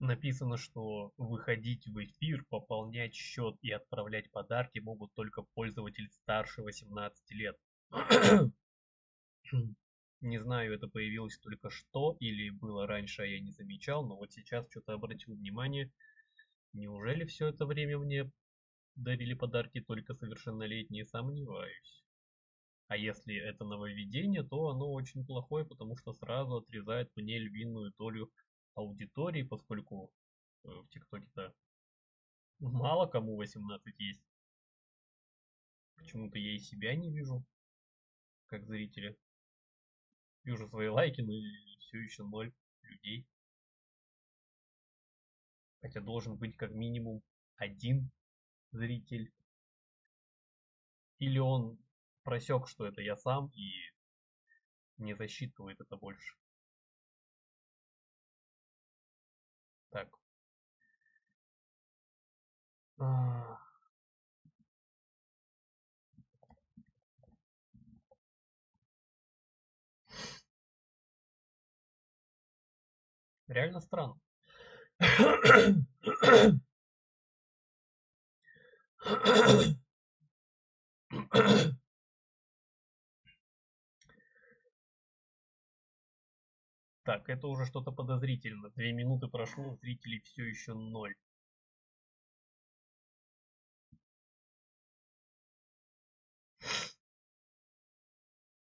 Написано, что выходить в эфир, пополнять счет и отправлять подарки могут только пользователи старше 18 лет. Не знаю, это появилось только что или было раньше, а я не замечал, но вот сейчас что-то обратил внимание. Неужели все это время мне дарили подарки только совершеннолетние, сомневаюсь. А если это нововведение, то оно очень плохое, потому что сразу отрезает мне львиную долю аудитории, поскольку э, в ТикТоке-то мало кому 18 есть. Почему-то я и себя не вижу, как зрителя. Вижу свои лайки, но все еще ноль людей. Хотя должен быть как минимум один зритель. Или он просек, что это я сам и не засчитывает это больше. Так. А... Реально странно. Так, это уже что-то подозрительно. Две минуты прошло, зрителей все еще ноль.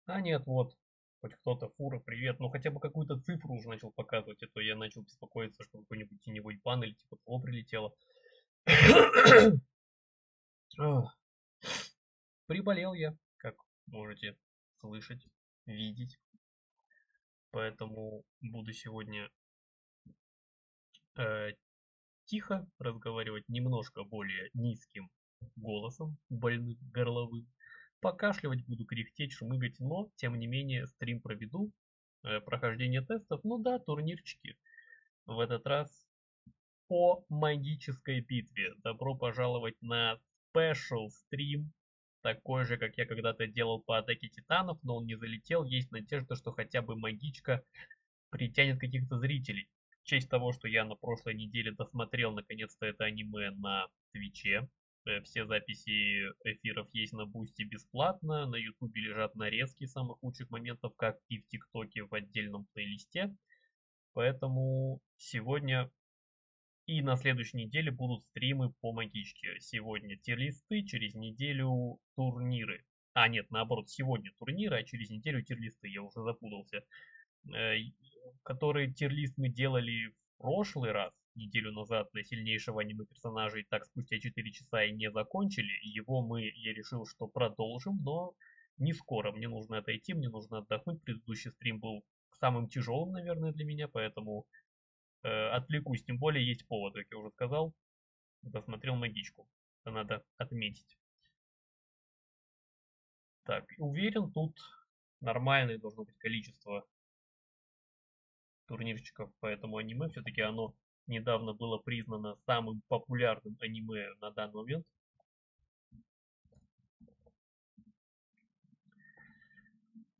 А нет, вот, хоть кто-то, фура, привет. Ну хотя бы какую-то цифру уже начал показывать, а то я начал беспокоиться, что какой-нибудь теневой бан или типа того прилетело. Приболел я, как можете слышать, видеть. Поэтому буду сегодня э, тихо разговаривать немножко более низким голосом, больным горловым. Покашливать буду, кряхтеть, шмыгать, но тем не менее стрим проведу. Э, прохождение тестов, ну да, турнирчики. В этот раз по магической битве. Добро пожаловать на special стрим, такой же, как я когда-то делал по атаке титанов, но он не залетел. Есть надежда, что хотя бы магичка притянет каких-то зрителей. В честь того, что я на прошлой неделе досмотрел наконец-то это аниме на Твиче. Э, все записи эфиров есть на Бусти бесплатно, на Ютубе лежат нарезки самых лучших моментов, как и в ТикТоке в отдельном плейлисте. Поэтому сегодня и на следующей неделе будут стримы по магичке. Сегодня тирлисты, через неделю турниры. А, нет, наоборот, сегодня турниры, а через неделю тирлисты, я уже запутался. Э, который тирлист мы делали в прошлый раз, неделю назад, на сильнейшего аниме персонажа, и так спустя 4 часа и не закончили. Его мы, я решил, что продолжим, но не скоро. Мне нужно отойти, мне нужно отдохнуть. Предыдущий стрим был самым тяжелым, наверное, для меня, поэтому э, отвлекусь. Тем более есть повод, как я уже сказал. Досмотрел магичку. Это надо отметить. Так, уверен, тут нормальное должно быть количество турнирчиков по этому аниме. Все-таки оно недавно было признано самым популярным аниме на данный момент.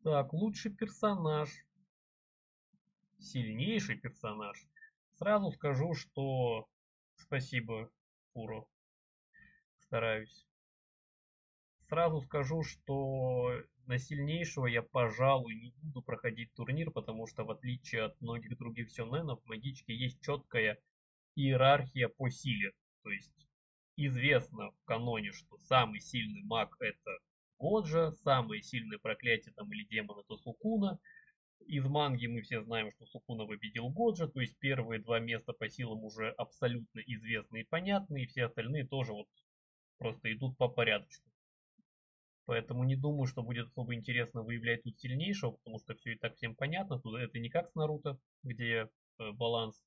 Так, лучший персонаж. Сильнейший персонаж. Сразу скажу, что спасибо, Фуру. Стараюсь. Сразу скажу, что на сильнейшего я, пожалуй, не буду проходить турнир, потому что в отличие от многих других сёнэнов, в магичке есть четкая иерархия по силе. То есть известно в каноне, что самый сильный маг это Годжа, самое сильное проклятие там или демон это Сукуна, из манги мы все знаем, что Сукуна победил Годжа, то есть первые два места по силам уже абсолютно известны и понятны, и все остальные тоже вот просто идут по порядочку. Поэтому не думаю, что будет особо интересно выявлять тут сильнейшего, потому что все и так всем понятно. Тут это не как с Наруто, где э, баланс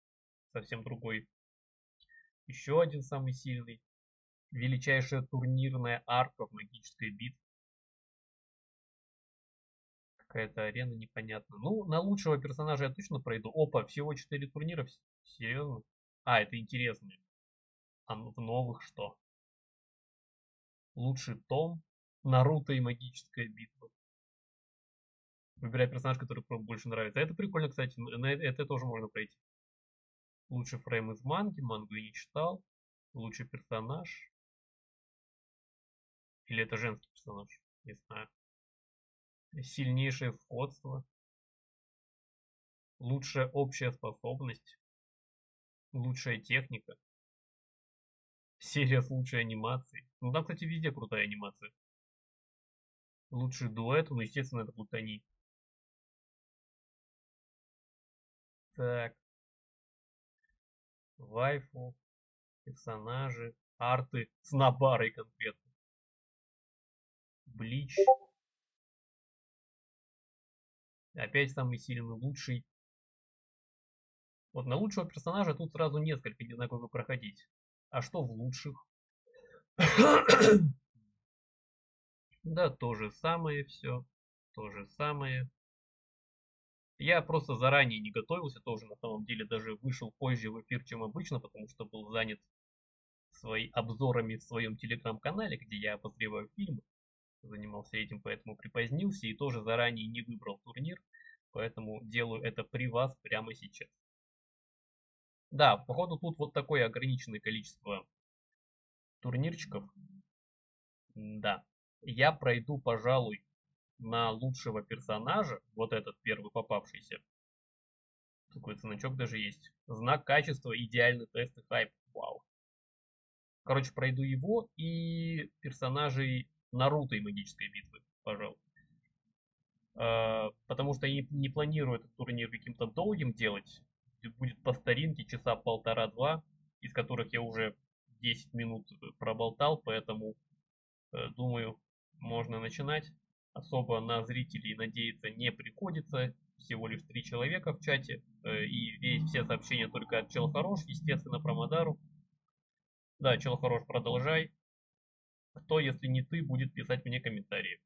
совсем другой. Еще один самый сильный. Величайшая турнирная арка в магической битве Какая-то арена непонятно. Ну, на лучшего персонажа я точно пройду. Опа, всего 4 турнира. Серьезно? А, это интересно. А в новых что? Лучший том. Наруто и магическая битва. Выбирай персонаж, который больше нравится. Это прикольно, кстати. На это тоже можно пройти. Лучший фрейм из манги. Мангу я не читал. Лучший персонаж. Или это женский персонаж? Не знаю. Сильнейшее сходство. Лучшая общая способность. Лучшая техника. Серия с лучшей анимацией. Ну там, кстати, везде крутая анимация. Лучший дуэт, ну, естественно, это будут они. Так. Вайфу, персонажи, арты с набарой конкретно. Блич. Опять самый сильный, лучший. Вот на лучшего персонажа тут сразу несколько, не знаю, как проходить. А что в лучших? да, то же самое все. То же самое. Я просто заранее не готовился, тоже на самом деле даже вышел позже в эфир, чем обычно, потому что был занят своими обзорами в своем телеграм-канале, где я обозреваю фильмы. Занимался этим, поэтому припозднился и тоже заранее не выбрал турнир, поэтому делаю это при вас прямо сейчас. Да, походу тут вот такое ограниченное количество турнирчиков. Да, я пройду, пожалуй, на лучшего персонажа, вот этот первый попавшийся, такой значок даже есть, знак качества, идеальный тест и хайп, вау. Короче, пройду его и персонажей Наруто и магической битвы, пожалуй. А, потому что я не планирую этот турнир каким-то долгим делать. Будет по старинке часа полтора-два, из которых я уже 10 минут проболтал, поэтому э, думаю, можно начинать особо на зрителей надеяться не приходится. Всего лишь три человека в чате. Э, и весь, все сообщения только от Чел Хорош, естественно, про Мадару. Да, Чел Хорош, продолжай. Кто, если не ты, будет писать мне комментарии.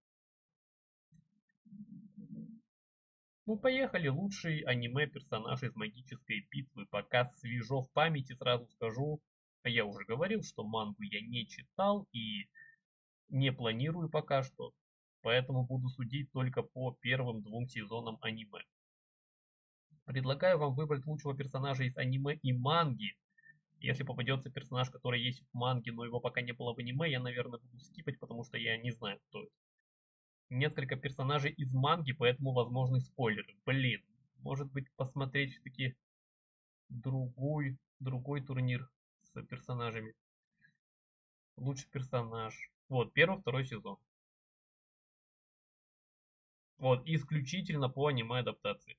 Ну, поехали. Лучший аниме-персонаж из магической битвы. Пока свежо в памяти, сразу скажу. Я уже говорил, что мангу я не читал и не планирую пока что поэтому буду судить только по первым двум сезонам аниме. Предлагаю вам выбрать лучшего персонажа из аниме и манги. Если попадется персонаж, который есть в манге, но его пока не было в аниме, я, наверное, буду скипать, потому что я не знаю, кто это. Несколько персонажей из манги, поэтому возможны спойлеры. Блин, может быть посмотреть все-таки другой, другой турнир с персонажами. Лучший персонаж. Вот, первый, второй сезон. Вот, исключительно по аниме-адаптации.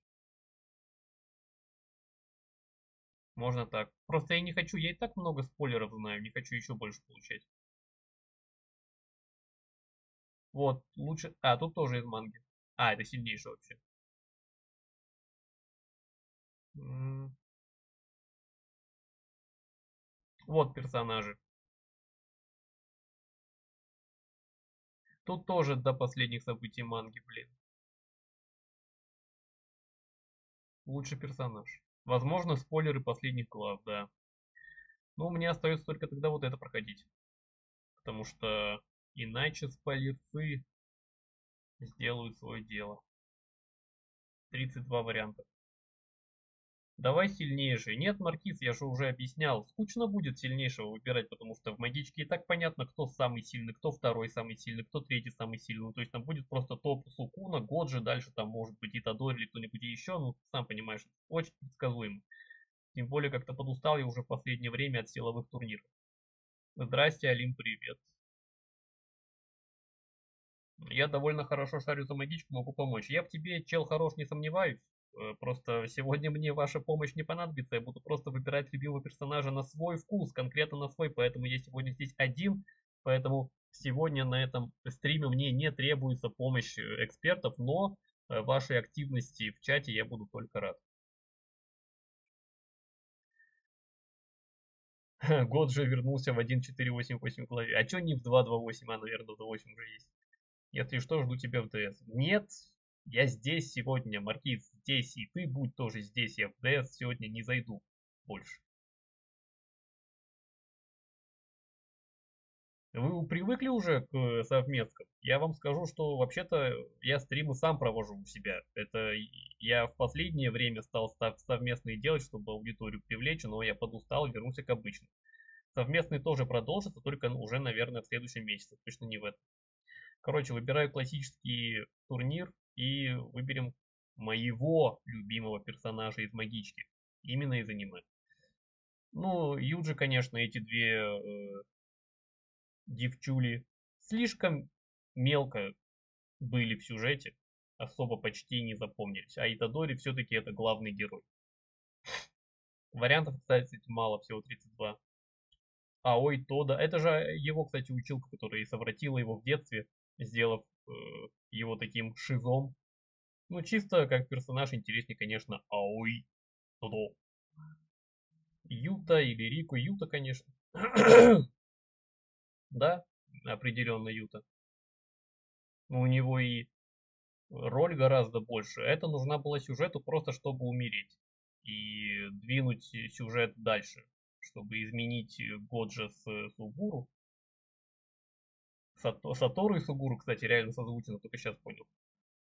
Можно так. Просто я не хочу, я и так много спойлеров знаю, не хочу еще больше получать. Вот, лучше... А, тут тоже из манги. А, это сильнейший вообще. Вот персонажи. Тут тоже до последних событий манги, блин. Лучший персонаж. Возможно, спойлеры последних глав, да. Но мне остается только тогда вот это проходить. Потому что иначе спойлерцы сделают свое дело. 32 варианта. Давай сильнейший. Нет, Маркиз, я же уже объяснял. Скучно будет сильнейшего выбирать, потому что в магичке и так понятно, кто самый сильный, кто второй самый сильный, кто третий самый сильный. Ну, то есть там будет просто топ Сукуна, Годжи, дальше там может быть и Тадори или кто-нибудь еще. Ну, сам понимаешь, очень предсказуемо. Тем более как-то подустал я уже в последнее время от силовых турниров. Здрасте, Алим, привет. Я довольно хорошо шарю за магичку, могу помочь. Я в тебе, чел хорош, не сомневаюсь. Э, просто сегодня мне ваша помощь не понадобится, я буду просто выбирать любимого персонажа на свой вкус, конкретно на свой, поэтому я сегодня здесь один, поэтому сегодня на этом стриме мне не требуется помощь э, экспертов, но э, вашей активности в чате я буду только рад. Год же вернулся в 1.4.8.8 главе. А чё не в 2.2.8, а, наверное, в 2.8 уже есть. Если что, жду тебя в ДС. Нет, Я здесь сегодня, Маркиз, здесь, и ты будь тоже здесь. Я в ДС сегодня не зайду больше. Вы привыкли уже к совместкам? Я вам скажу, что вообще-то я стримы сам провожу у себя. Это я в последнее время стал совместные делать, чтобы аудиторию привлечь, но я подустал и вернулся к обычным. Совместные тоже продолжатся, только уже, наверное, в следующем месяце, точно не в этом. Короче, выбираю классический турнир и выберем моего любимого персонажа из Магички. Именно из аниме. Ну, Юджи, конечно, эти две э, девчули слишком мелко были в сюжете, особо почти не запомнились. А Итадори все-таки это главный герой. Вариантов, кстати, мало, всего 32. А ой, Тода, это же его, кстати, училка, которая и совратила его в детстве, сделав его таким шизом. Ну, чисто как персонаж интереснее, конечно, Аой Тодо. Юта или Рико. Юта, конечно. да, определенно Юта. Но у него и роль гораздо больше. Это нужна была сюжету просто, чтобы умереть. И двинуть сюжет дальше. Чтобы изменить Годжа с Сугуру. Сатору и Сугуру, кстати, реально созвучено, только сейчас понял.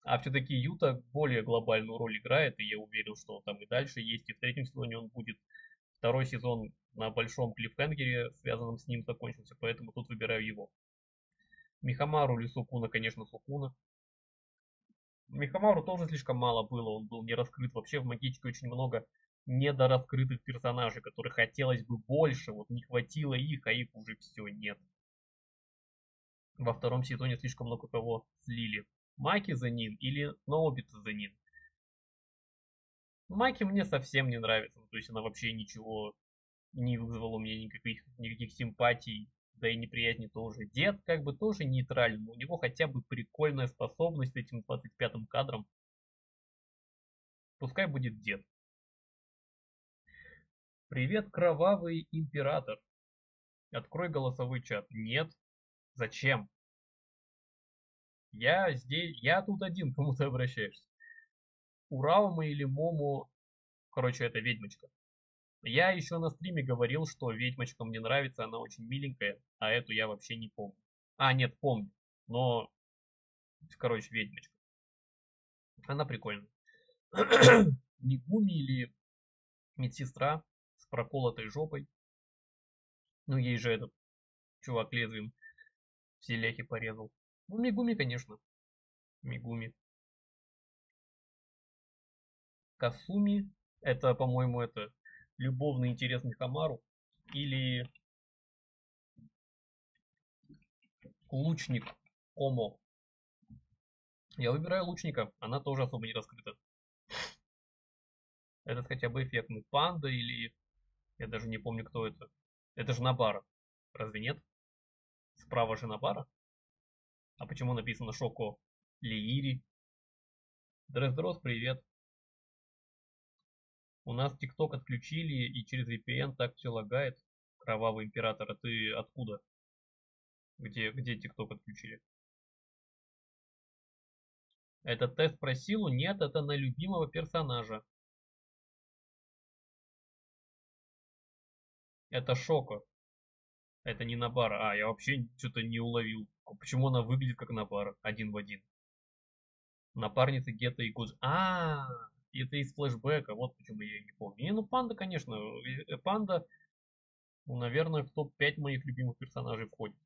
А все-таки Юта более глобальную роль играет, и я уверен, что он там и дальше есть, и в третьем сезоне он будет. Второй сезон на большом клиффхенгере, связанном с ним, закончился, поэтому тут выбираю его. Михамару или Сукуна, конечно, Сукуна. Михамару тоже слишком мало было, он был не раскрыт. Вообще в Магичке очень много недораскрытых персонажей, которых хотелось бы больше, вот не хватило их, а их уже все нет. Во втором сезоне слишком много кого слили. Маки за ним или Ноубита за ним. Маки мне совсем не нравится, то есть она вообще ничего не вызвала у меня никаких, никаких симпатий, да и неприязни тоже. Дед как бы тоже нейтральный, но у него хотя бы прикольная способность этим 25-м кадром. Пускай будет дед. Привет, кровавый император. Открой голосовой чат. Нет. Зачем? Я здесь, я тут один, кому ты обращаешься. Ураума или Мому, короче, это ведьмочка. Я еще на стриме говорил, что ведьмочка мне нравится, она очень миленькая, а эту я вообще не помню. А, нет, помню, но, короче, ведьмочка. Она прикольная. Мигуми или медсестра с проколотой жопой. Ну, ей же этот чувак лезвием все ляхи порезал. Ну, Мигуми, конечно. Мигуми. Касуми. Это, по-моему, это любовный интерес Михамару. Или лучник Омо. Я выбираю лучника. Она тоже особо не раскрыта. Этот хотя бы эффектный панда или... Я даже не помню, кто это. Это же Набара. Разве нет? Справа же Набара. А почему написано Шоко Лиири? Дресдрос, привет. У нас ТикТок отключили и через VPN так все лагает. Кровавый император, а ты откуда? Где, где ТикТок отключили? Это тест про силу? Нет, это на любимого персонажа. Это Шоко. Это не Набара. А, я вообще что-то не уловил. Почему она выглядит как Набара? Один в один. Напарница Гетта и Гудж. А, это из флешбека. Вот почему я ее не помню. Не, ну Панда, конечно. Э, Панда, ну, наверное, в топ-5 моих любимых персонажей входит.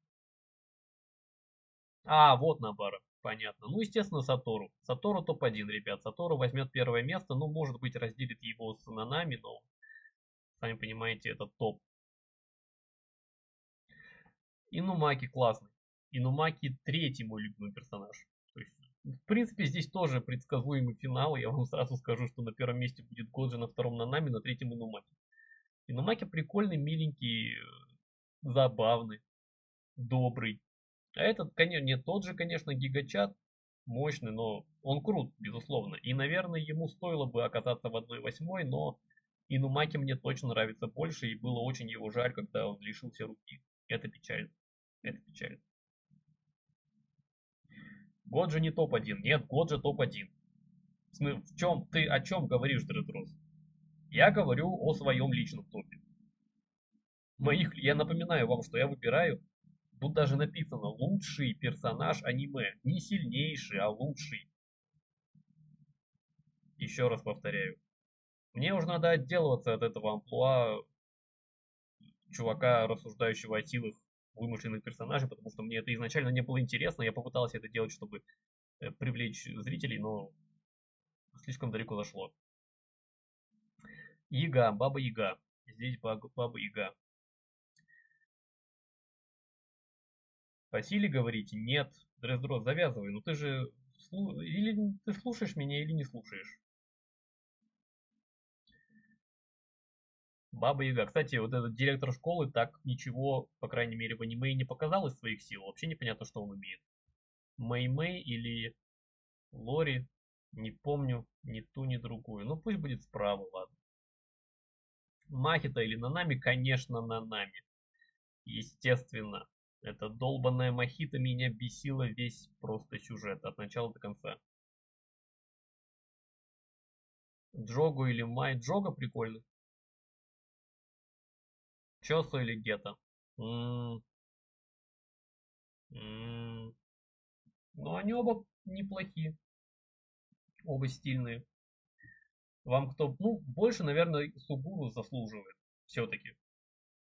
А, вот Набара. Понятно. Ну, естественно, Сатору. Сатору топ-1, ребят. Сатору возьмет первое место. Ну, может быть, разделит его с Нанами, но, сами понимаете, это топ. Инумаки классный. Инумаки третий мой любимый персонаж. То есть, в принципе, здесь тоже предсказуемый финал. Я вам сразу скажу, что на первом месте будет Годжи, на втором Нанами, на третьем Инумаки. Инумаки прикольный, миленький, забавный, добрый. А этот, конечно, не тот же, конечно, гигачат, мощный, но он крут, безусловно. И, наверное, ему стоило бы оказаться в 1-8, но Инумаки мне точно нравится больше, и было очень его жаль, когда он лишился руки. Это печально. Это печально. Годжи не топ-1. Нет, Годжи топ-1. В чем ты о чем говоришь, Дредрос? Я говорю о своем личном топе. Моих, я напоминаю вам, что я выбираю, тут даже написано, лучший персонаж аниме. Не сильнейший, а лучший. Еще раз повторяю. Мне уже надо отделываться от этого амплуа чувака, рассуждающего о силах вымышленных персонажей, потому что мне это изначально не было интересно. Я попытался это делать, чтобы э, привлечь зрителей, но слишком далеко зашло. Яга, Баба Яга. Здесь Баба Яга. Василий говорите? Нет. Дрездро, завязывай. Ну ты же... Или ты слушаешь меня, или не слушаешь. Баба Яга. Кстати, вот этот директор школы так ничего, по крайней мере, в аниме не показал из своих сил. Вообще непонятно, что он умеет. Мэй Мэй или Лори. Не помню ни ту, ни другую. Ну пусть будет справа, ладно. Махита или Нанами, конечно, Нанами. Естественно. Эта долбанная Махита меня бесила весь просто сюжет, от начала до конца. Джогу или Май Джога прикольно. Чосу или Гетто. Ну, они оба неплохие. Оба стильные. Вам кто... Ну, больше, наверное, Сугуру заслуживает. Все-таки.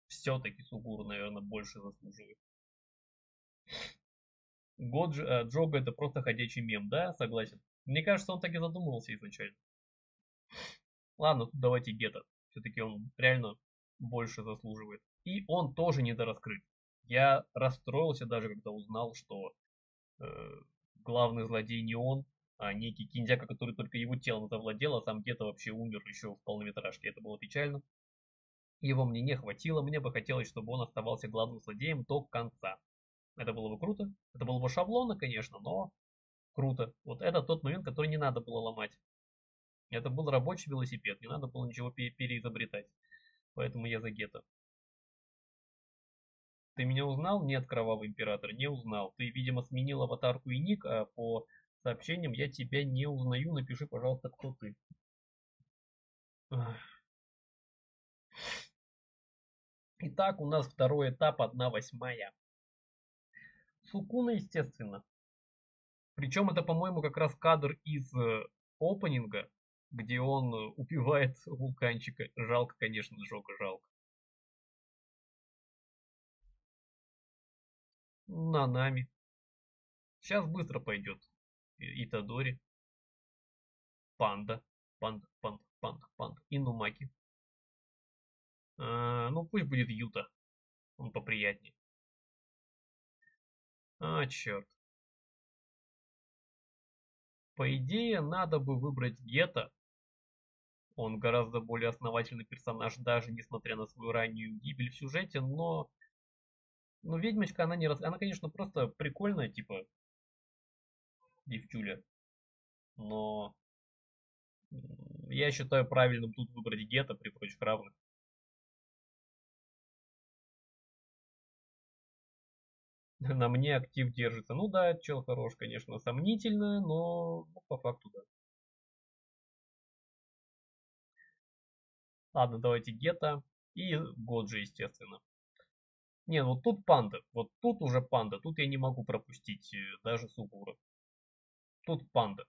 Все-таки Сугуру, наверное, больше заслуживает. Год э, Джога это просто ходячий мем, да, согласен. Мне кажется, он так и задумывался изначально. Ладно, давайте Гетто. Все-таки он реально больше заслуживает. И он тоже недораскрыт. Я расстроился даже, когда узнал, что э, главный злодей не он, а некий киндяка, который только его телом завладел, а сам где-то вообще умер еще в полнометражке. Это было печально. Его мне не хватило, мне бы хотелось, чтобы он оставался главным злодеем до конца. Это было бы круто. Это было бы шаблонно, конечно, но круто. Вот это тот момент, который не надо было ломать. Это был рабочий велосипед, не надо было ничего переизобретать. Поэтому я за гетто. Ты меня узнал? Нет, Кровавый Император, не узнал. Ты, видимо, сменил аватарку и ник, а по сообщениям «Я тебя не узнаю, напиши, пожалуйста, кто ты». Итак, у нас второй этап, 1 восьмая. Сукуна, естественно. Причем это, по-моему, как раз кадр из э, опенинга, где он э, убивает вулканчика. Жалко, конечно, Джока, жалко. На нами. Сейчас быстро пойдет. Итадори, Панда, Панда, Панда, Панда, Панда, Инумаки. А, ну пусть будет Юта, он поприятнее. А, черт. По идее, надо бы выбрать Гетто. Он гораздо более основательный персонаж, даже несмотря на свою раннюю гибель в сюжете, но... Ну, ведьмочка, она не раз... Она, конечно, просто прикольная, типа, девчуля. Но я считаю правильным тут выбрать гетто при прочих равных. На мне актив держится. Ну да, чел хорош, конечно, сомнительно, но ну, по факту да. Ладно, давайте гетто и Годжи, естественно. Не, вот тут панда. Вот тут уже панда. Тут я не могу пропустить э, даже Сугура. Тут панда.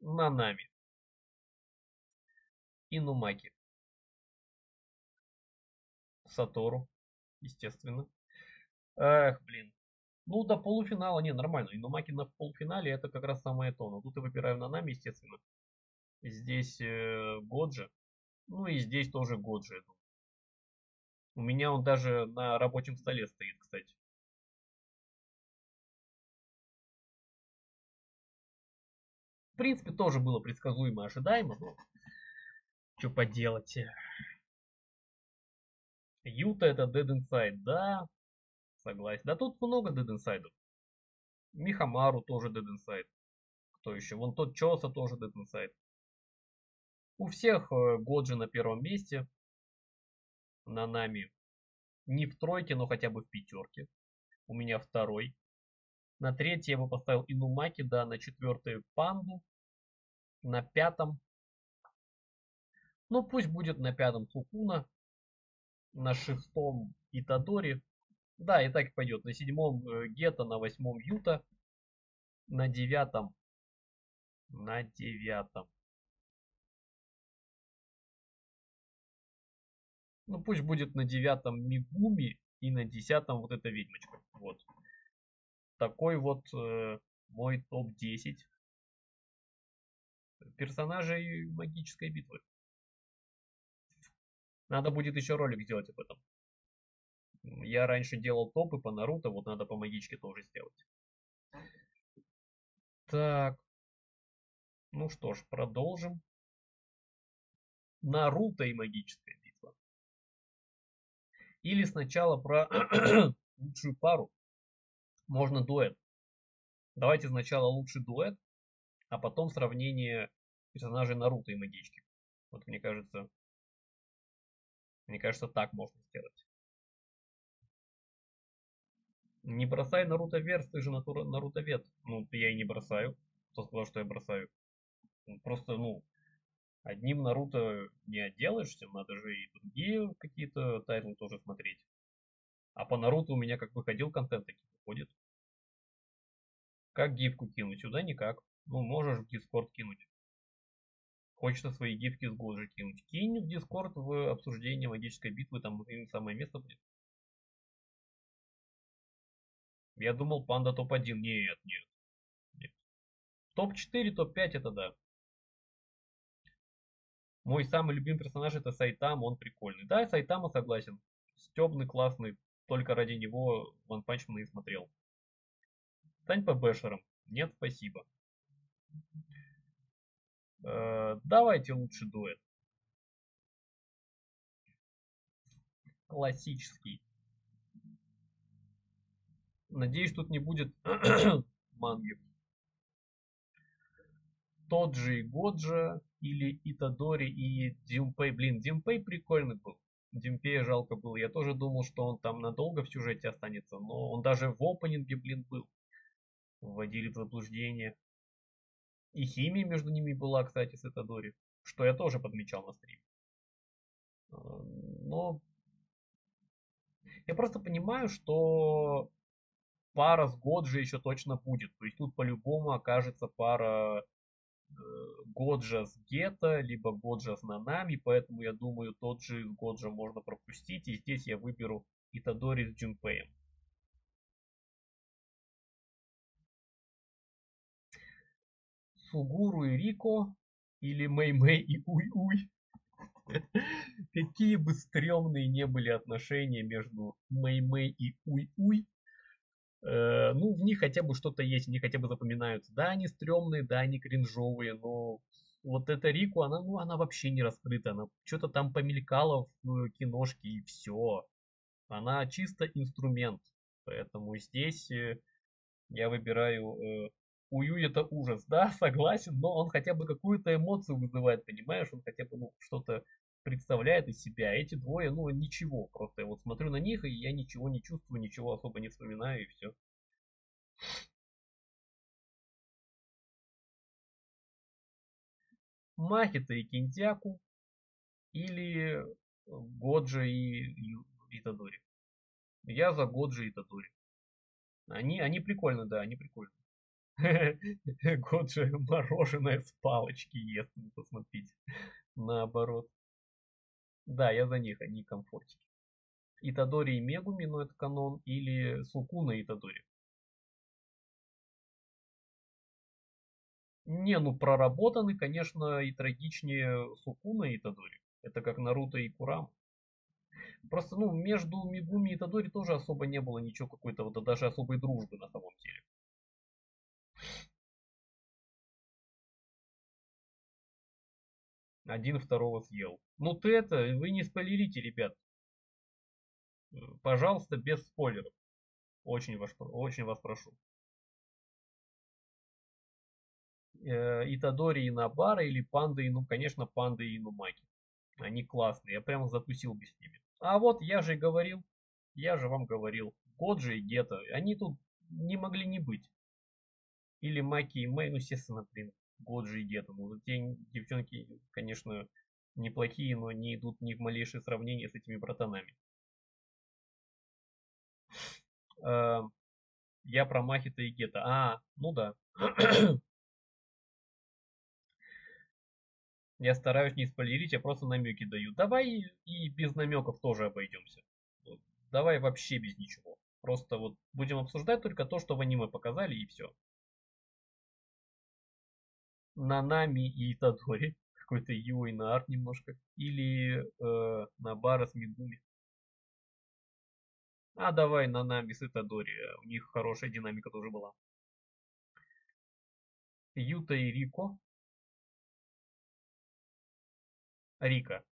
Нанами. Инумаки. Сатору, естественно. Эх, блин. Ну, до полуфинала, не, нормально. Инумаки на полуфинале это как раз самое то. Но тут я выбираю Нанами, естественно. Здесь э, Годжи. Ну и здесь тоже Годжи, У меня он даже на рабочем столе стоит, кстати. В принципе, тоже было предсказуемо, ожидаемо, но что поделать. Юта это Dead Inside, да, согласен. Да тут много Dead Inside. Михамару тоже Dead Inside. Кто еще? Вон тот Чоса тоже Dead Inside. У всех э, Годжи на первом месте. На нами не в тройке, но хотя бы в пятерке. У меня второй. На третье я бы поставил Инумаки, да, на четвертое Панду. На пятом, ну пусть будет на пятом Сукуна. На шестом Итадори. Да, и так пойдет. На седьмом э, Гетто, на восьмом Юта. На девятом. На девятом. Ну пусть будет на девятом Мигуми и на десятом вот эта ведьмочка. Вот. Такой вот э, мой топ-10 персонажей магической битвы. Надо будет еще ролик сделать об этом. Я раньше делал топы по Наруто, вот надо по магичке тоже сделать. Так. Ну что ж, продолжим. Наруто и магическая битва. Или сначала про лучшую пару. Можно дуэт. Давайте сначала лучший дуэт, а потом сравнение персонажей Наруто и магички. Вот мне кажется, мне кажется, так можно сделать. Не бросай Наруто Верс, ты же Наруто Вет. Ну, я и не бросаю. Кто сказал, что я бросаю? Просто, ну, одним Наруто не отделаешься, надо же и другие какие-то тайтлы тоже смотреть. А по Наруто у меня как выходил контент, так и выходит. Как гифку кинуть? Сюда никак. Ну, можешь в Дискорд кинуть. Хочется свои гифки с Годжо кинуть. Кинь в Дискорд в обсуждение магической битвы, там им самое место будет. Я думал, панда топ-1. Нет, нет. нет. Топ-4, топ-5 это да. Мой самый любимый персонаж это Сайтам, он прикольный. Да, Сайтама согласен. Стебный, классный. Только ради него Ван Панчмана и смотрел. Стань по бэшерам. Нет, спасибо. Э, давайте лучше дуэт. Классический. Надеюсь, тут не будет манги. Тот же и Годжа или Итадори и Димпей. Блин, Димпей прикольный был. Димпея жалко было. Я тоже думал, что он там надолго в сюжете останется, но он даже в опенинге, блин, был. Вводили в заблуждение. И химия между ними была, кстати, с Этадори, что я тоже подмечал на стриме. А, но я просто понимаю, что пара с Годжи еще точно будет. То есть тут по-любому окажется пара Годжа с Гетто, либо Годжа с Нанами, поэтому я думаю, тот же Годжа можно пропустить, и здесь я выберу Итадори с Джунпеем. Сугуру и Рико или Мэй-Мэй и Уй-Уй. Какие бы стрёмные не были отношения между Мэй-Мэй и Уй-Уй, э, ну, в них хотя бы что-то есть, они хотя бы запоминаются. Да, они стрёмные, да, они кринжовые, но вот эта Рику, она, ну, она вообще не раскрыта. Она что-то там помелькала в киношке и все. Она чисто инструмент. Поэтому здесь э, я выбираю э, Уюй это ужас, да, согласен, но он хотя бы какую-то эмоцию вызывает, понимаешь, он хотя бы ну, что-то представляет из себя. Эти двое, ну, ничего, просто я вот смотрю на них, и я ничего не чувствую, ничего особо не вспоминаю, и все. Махита и Кинтяку или Годжа и Итадори. Я за Годжи и Итадори. Они, они прикольно, да, они прикольно. Год же мороженое с палочки ест, ну, посмотрите. Наоборот. Да, я за них, они комфортики. Итадори и Мегуми, но это канон, или Сукуна и Итадори. Не, ну проработаны, конечно, и трагичнее Сукуна и Итадори. Это как Наруто и Курама. Просто, ну, между Мигуми и Тадори тоже особо не было ничего какой-то, вот даже особой дружбы на самом деле. Один второго съел. Ну ты это, вы не спойлерите, ребят. Пожалуйста, без спойлеров. Очень вас, очень вас прошу. Э, Итадори и Набара или Панда и, ну, конечно, Панда и Инумаки. Они классные, я прямо затусил без ними. А вот я же говорил, я же вам говорил, Годжи и Гетто, они тут не могли не быть. Или Маки и Мэй, ну, естественно, блин, Годжи и Гетто. Ну, те девчонки, конечно, неплохие, но не идут ни в малейшее сравнение с этими братанами. Э, я про Махита и Гетто. А, ну да. Я стараюсь не спойлерить, я просто намеки даю. Давай и без намеков тоже обойдемся. Давай вообще без ничего. Просто вот будем обсуждать только то, что в аниме показали и все. Нанами и Тадори. Какой-то Юй на арт немножко. Или э, на Бара с Мигуми. А давай Нанами с Итадори. У них хорошая динамика тоже была. Юта и Рико. Рика.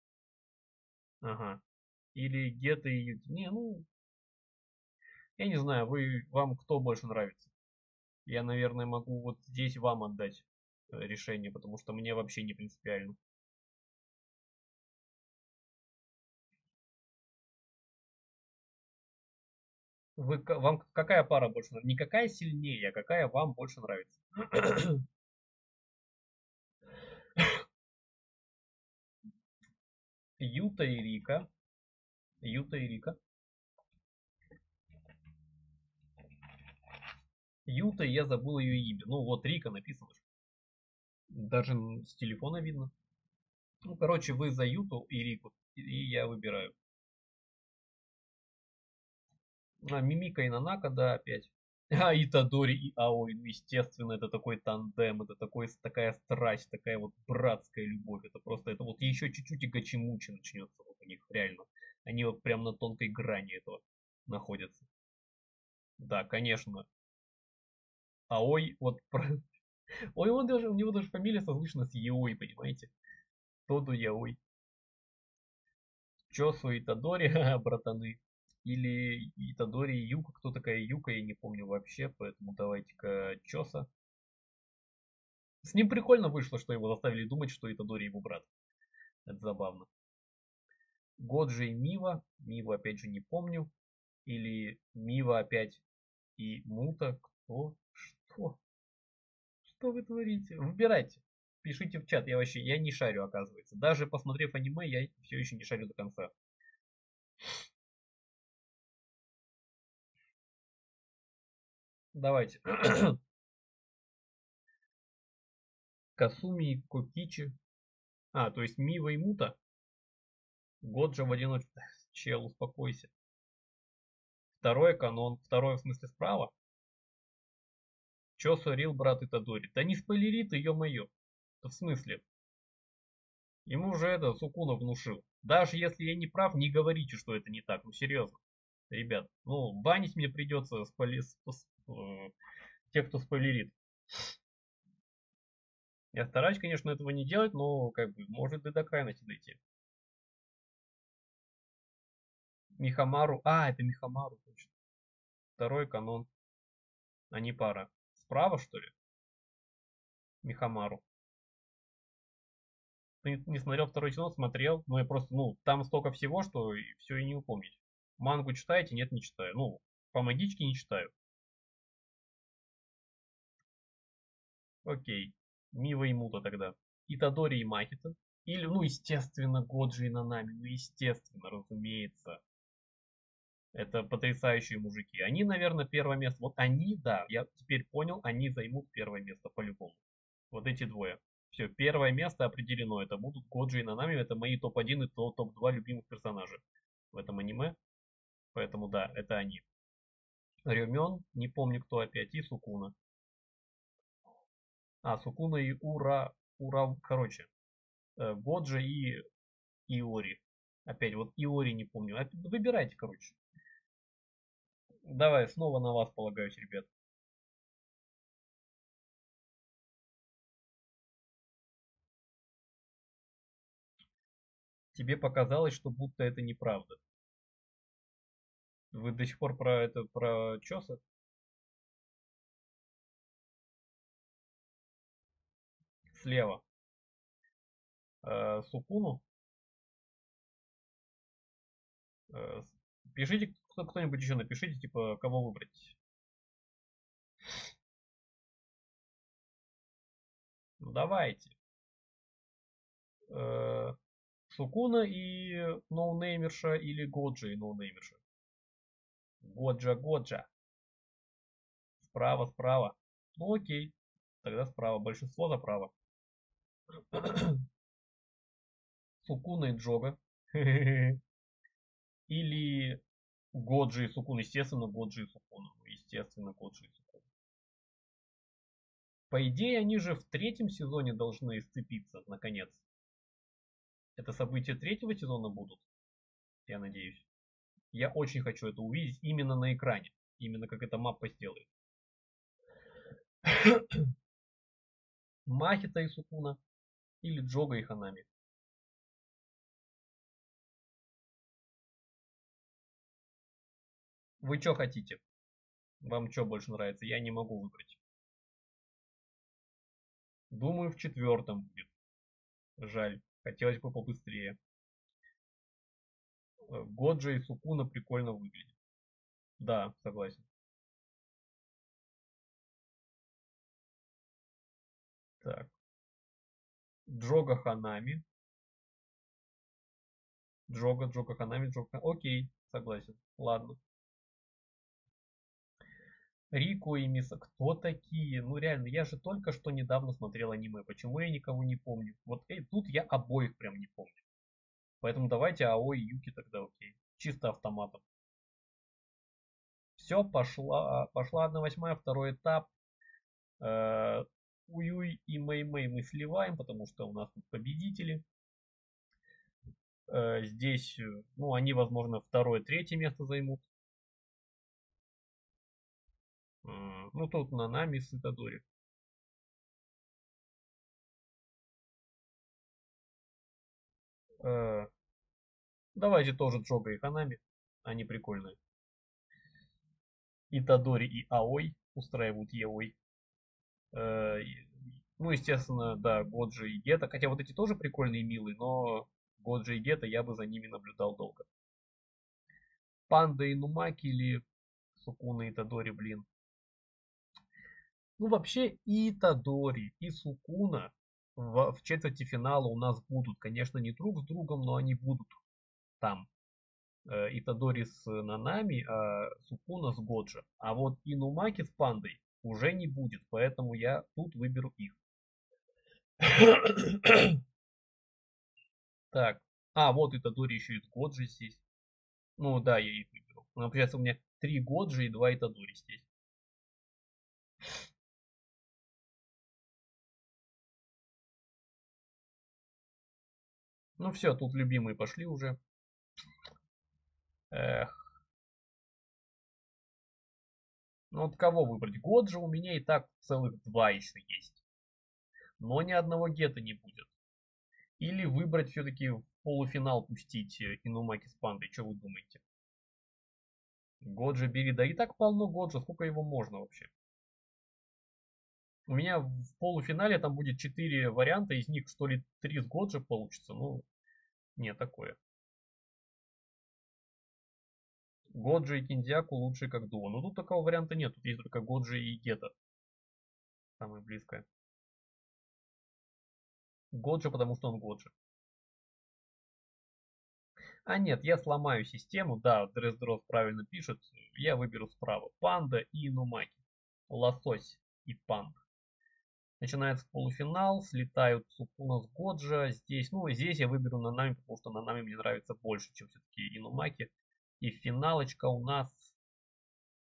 Ага. Или Гетто и Юти. Не, ну... Я не знаю, вы, вам кто больше нравится. Я, наверное, могу вот здесь вам отдать э, решение, потому что мне вообще не принципиально. Вы, вам какая пара больше нравится? Не какая сильнее, а какая вам больше нравится? Юта и Рика. Юта и Рика. Юта, я забыл ее имя. Ну вот Рика написано. Даже с телефона видно. Ну, короче, вы за Юту и Рику. И я выбираю. А, Мимика и Нанака, да, опять. А, Итадори и Аой, естественно, это такой тандем, это такой, такая страсть, такая вот братская любовь. Это просто, это вот еще чуть-чуть и гачимучи начнется вот у них, реально. Они вот прям на тонкой грани этого находятся. Да, конечно. Аой, вот про... Ой, он даже, у него даже фамилия созвучна с Еой, понимаете? Тоду Яой. Чосу и Тадори, братаны. Или Итадори и Юка. Кто такая Юка, я не помню вообще, поэтому давайте-ка Чоса. С ним прикольно вышло, что его заставили думать, что Итадори его брат. Это забавно. Годжи и Мива. Мива опять же не помню. Или Мива опять и Мута. Кто? Что? Что вы творите? Выбирайте. Пишите в чат. Я вообще, я не шарю, оказывается. Даже посмотрев аниме, я все еще не шарю до конца. Давайте. Касуми Кокичи. А, то есть Мива и Мута. Годжа в одиночку. Чел, успокойся. Второй канон. Второй в смысле справа. Чё сорил брат Итадори? Да не спойлери ты, ё-моё. Да в смысле? Ему уже это Сукуна внушил. Даже если я не прав, не говорите, что это не так. Ну серьезно. Ребят, ну банить мне придется споли... Э, тех, кто спойлерит. Я стараюсь, конечно, этого не делать, но как бы может и до крайности дойти. Михамару. А, это Михамару, точно. Второй канон. А не пара. Справа, что ли? Михамару. Ты не смотрел второй сезон, смотрел, но я просто, ну, там столько всего, что все и не упомнить. Мангу читаете? Нет, не читаю. Ну, по магичке не читаю. Окей. Мива и Мута тогда. Итадори и Махита. Или, ну, естественно, Годжи и Нанами. Ну, естественно, разумеется. Это потрясающие мужики. Они, наверное, первое место. Вот они, да, я теперь понял, они займут первое место по-любому. Вот эти двое. Все, первое место определено. Это будут Годжи и Нанами. Это мои топ-1 и топ-2 любимых персонажа в этом аниме. Поэтому да, это они. Рёмен, не помню кто опять, и Сукуна. А, Сукуна и Ура, Ура, короче, э, Годжи и Иори. Опять вот Иори не помню. Выбирайте, короче. Давай, снова на вас полагаюсь, ребят. Тебе показалось, что будто это неправда. Вы до сих пор про это, про Чоса? слева. Э, Сукуну. Э, пишите, кто-нибудь еще напишите, типа, кого выбрать. Ну давайте. Э, Сукуна и ноунеймерша или Годжа и ноунеймерша? Годжа, Годжа. Справа, справа. Ну окей. Тогда справа. Большинство за право. Сукуна и Джога. Или Годжи и Сукуна. Естественно, Годжи и Сукуна. Естественно, Годжи и Сукуна. По идее, они же в третьем сезоне должны сцепиться, наконец. Это события третьего сезона будут, я надеюсь. Я очень хочу это увидеть именно на экране. Именно как эта мапа сделает. Махита и Сукуна. Или Джога и Ханами. Вы что хотите? Вам что больше нравится? Я не могу выбрать. Думаю, в четвертом будет. Жаль. Хотелось бы побыстрее. Э, Годжа и Сукуна прикольно выглядят. Да, согласен. Так. Джога Ханами. Джога, Джога Ханами, Джога... Окей, согласен. Ладно. Рико и Миса, кто такие? Ну реально, я же только что недавно смотрел аниме, почему я никого не помню? Вот э, тут я обоих прям не помню. Поэтому давайте Ао и Юки тогда окей. Чисто автоматом. Все, пошла, пошла 1 восьмая, второй этап. Э, Уюй и Мэй Мэй мы сливаем, потому что у нас тут победители. Э, здесь, ну, они, возможно, второе, третье место займут. Ну, тут на нами с Итадори. Э, давайте тоже Джога и Ханами. Они прикольные. Итадори и Аой устраивают Еой. Э, ну, естественно, да, Годжи и Гета. Хотя вот эти тоже прикольные и милые, но Годжи и Гета я бы за ними наблюдал долго. Панда и Нумаки или Сукуна и Тадори, блин. Ну, вообще, и Тадори, и Сукуна в, в четверти финала у нас будут. Конечно, не друг с другом, но они будут там. Э, и Тадори с Нанами, а Сукуна с Годжи. А вот Инумаки с Пандой уже не будет, поэтому я тут выберу их. Так, а, вот и Тадори еще и с Годжи здесь. Ну да, я их выберу. Ну, получается, у меня три Годжи и два Итадори здесь. Ну все, тут любимые пошли уже. Эх. Ну вот кого выбрать? Год же у меня и так целых два еще есть. Но ни одного гета не будет. Или выбрать все-таки в полуфинал пустить э, Инумаки с Пандой. Что вы думаете? Годжи бери. Да и так полно Годжа. Сколько его можно вообще? У меня в полуфинале там будет 4 варианта, из них что ли 3 с Годжи получится. Ну, не такое. Годжи и Киндиаку лучше как дуо. Но тут такого варианта нет. Тут есть только Годжи и Гета. Самое близкое. Годжи, потому что он Годжи. А нет, я сломаю систему. Да, Дрездроз правильно пишет. Я выберу справа. Панда и Инумаки. Лосось и панда. Начинается полуфинал, слетают Сукуна с Годжа. Здесь, ну, здесь я выберу на нами, потому что на нами мне нравится больше, чем все-таки Инумаки. И финалочка у нас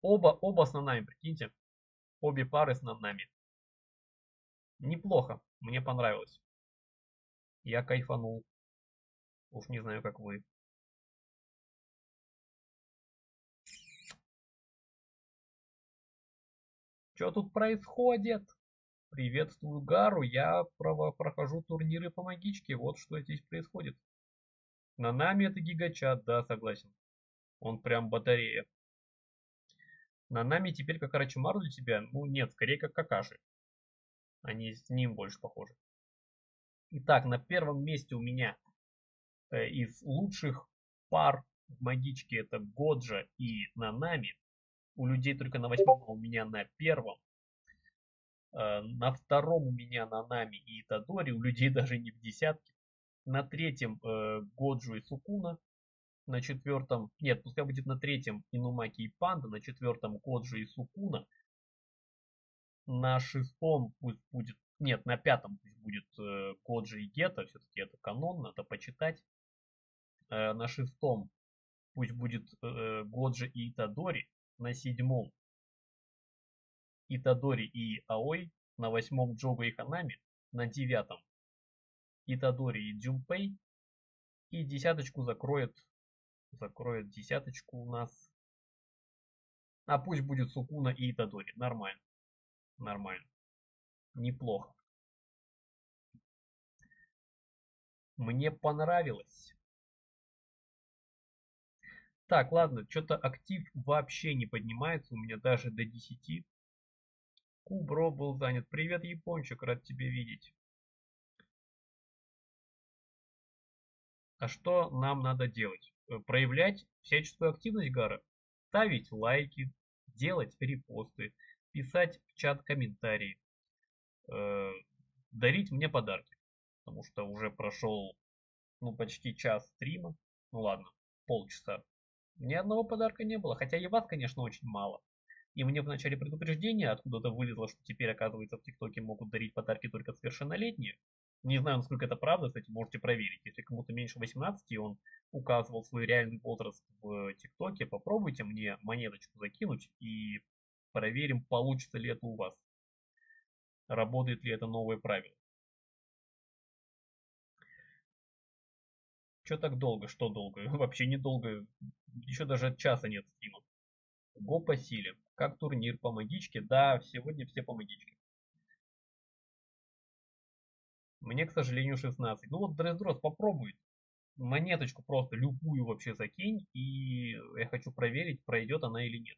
оба, оба с нами, прикиньте. Обе пары с нами. Неплохо, мне понравилось. Я кайфанул. Уж не знаю, как вы. Что тут происходит? Приветствую Гару, я прохожу турниры по магичке, вот что здесь происходит. На нами это гигачат, да, согласен. Он прям батарея. На нами теперь как Арачимару для тебя? Ну нет, скорее как Какаши. Они с ним больше похожи. Итак, на первом месте у меня э, из лучших пар в магичке это Годжа и Нанами. У людей только на восьмом, а у меня на первом. Э, на втором у меня на Нами и Итадори, у людей даже не в десятке. На третьем э, Годжу и Сукуна. На четвертом, нет, пускай будет на третьем Инумаки и Панда, на четвертом Годжу и Сукуна. На шестом пусть будет, нет, на пятом пусть будет э, Коджи и Гета, все-таки это канон, надо почитать. Э, на шестом пусть будет э, Годжи и Итадори. На седьмом Итадори и Аой, на восьмом Джога и Ханами, на девятом Итадори и Джумпей, и десяточку закроет, закроет десяточку у нас. А пусть будет Сукуна и Итадори, нормально, нормально, неплохо. Мне понравилось. Так, ладно, что-то актив вообще не поднимается у меня даже до 10. Кубро был занят. Привет, япончик, рад тебя видеть. А что нам надо делать? Э, проявлять всяческую активность Гара. Ставить лайки, делать репосты, писать в чат комментарии, э, дарить мне подарки. Потому что уже прошел ну, почти час стрима. Ну ладно, полчаса. Ни одного подарка не было. Хотя и вас, конечно, очень мало. И мне в начале предупреждения откуда-то вылезло, что теперь, оказывается, в ТикТоке могут дарить подарки только совершеннолетние. Не знаю, насколько это правда, кстати, можете проверить. Если кому-то меньше 18, и он указывал свой реальный возраст в ТикТоке, попробуйте мне монеточку закинуть и проверим, получится ли это у вас. Работает ли это новое правило. Что так долго? Что долго? Вообще недолго. Еще даже часа нет стрима. Го по силе. Как турнир по магичке? Да, сегодня все по магичке. Мне, к сожалению, 16. Ну вот Дрездрос попробует. Монеточку просто любую вообще закинь. И я хочу проверить, пройдет она или нет.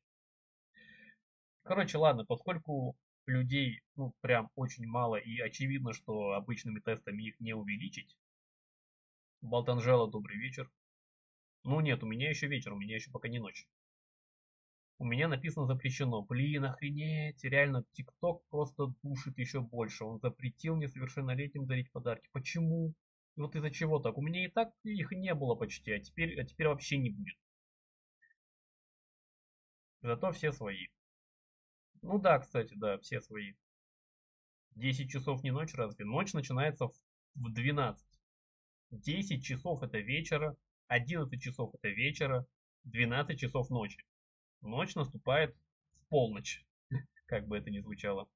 Короче, ладно, поскольку людей, ну, прям очень мало, и очевидно, что обычными тестами их не увеличить. Балтанжела, добрый вечер. Ну нет, у меня еще вечер, у меня еще пока не ночь. У меня написано запрещено. Блин, охренеть. Реально, ТикТок просто душит еще больше. Он запретил несовершеннолетним дарить подарки. Почему? Вот из-за чего так? У меня и так их не было почти, а теперь, а теперь вообще не будет. Зато все свои. Ну да, кстати, да, все свои. 10 часов не ночь разве? Ночь начинается в 12. 10 часов это вечера, 11 часов это вечера, 12 часов ночи. Ночь наступает в полночь, как бы это ни звучало.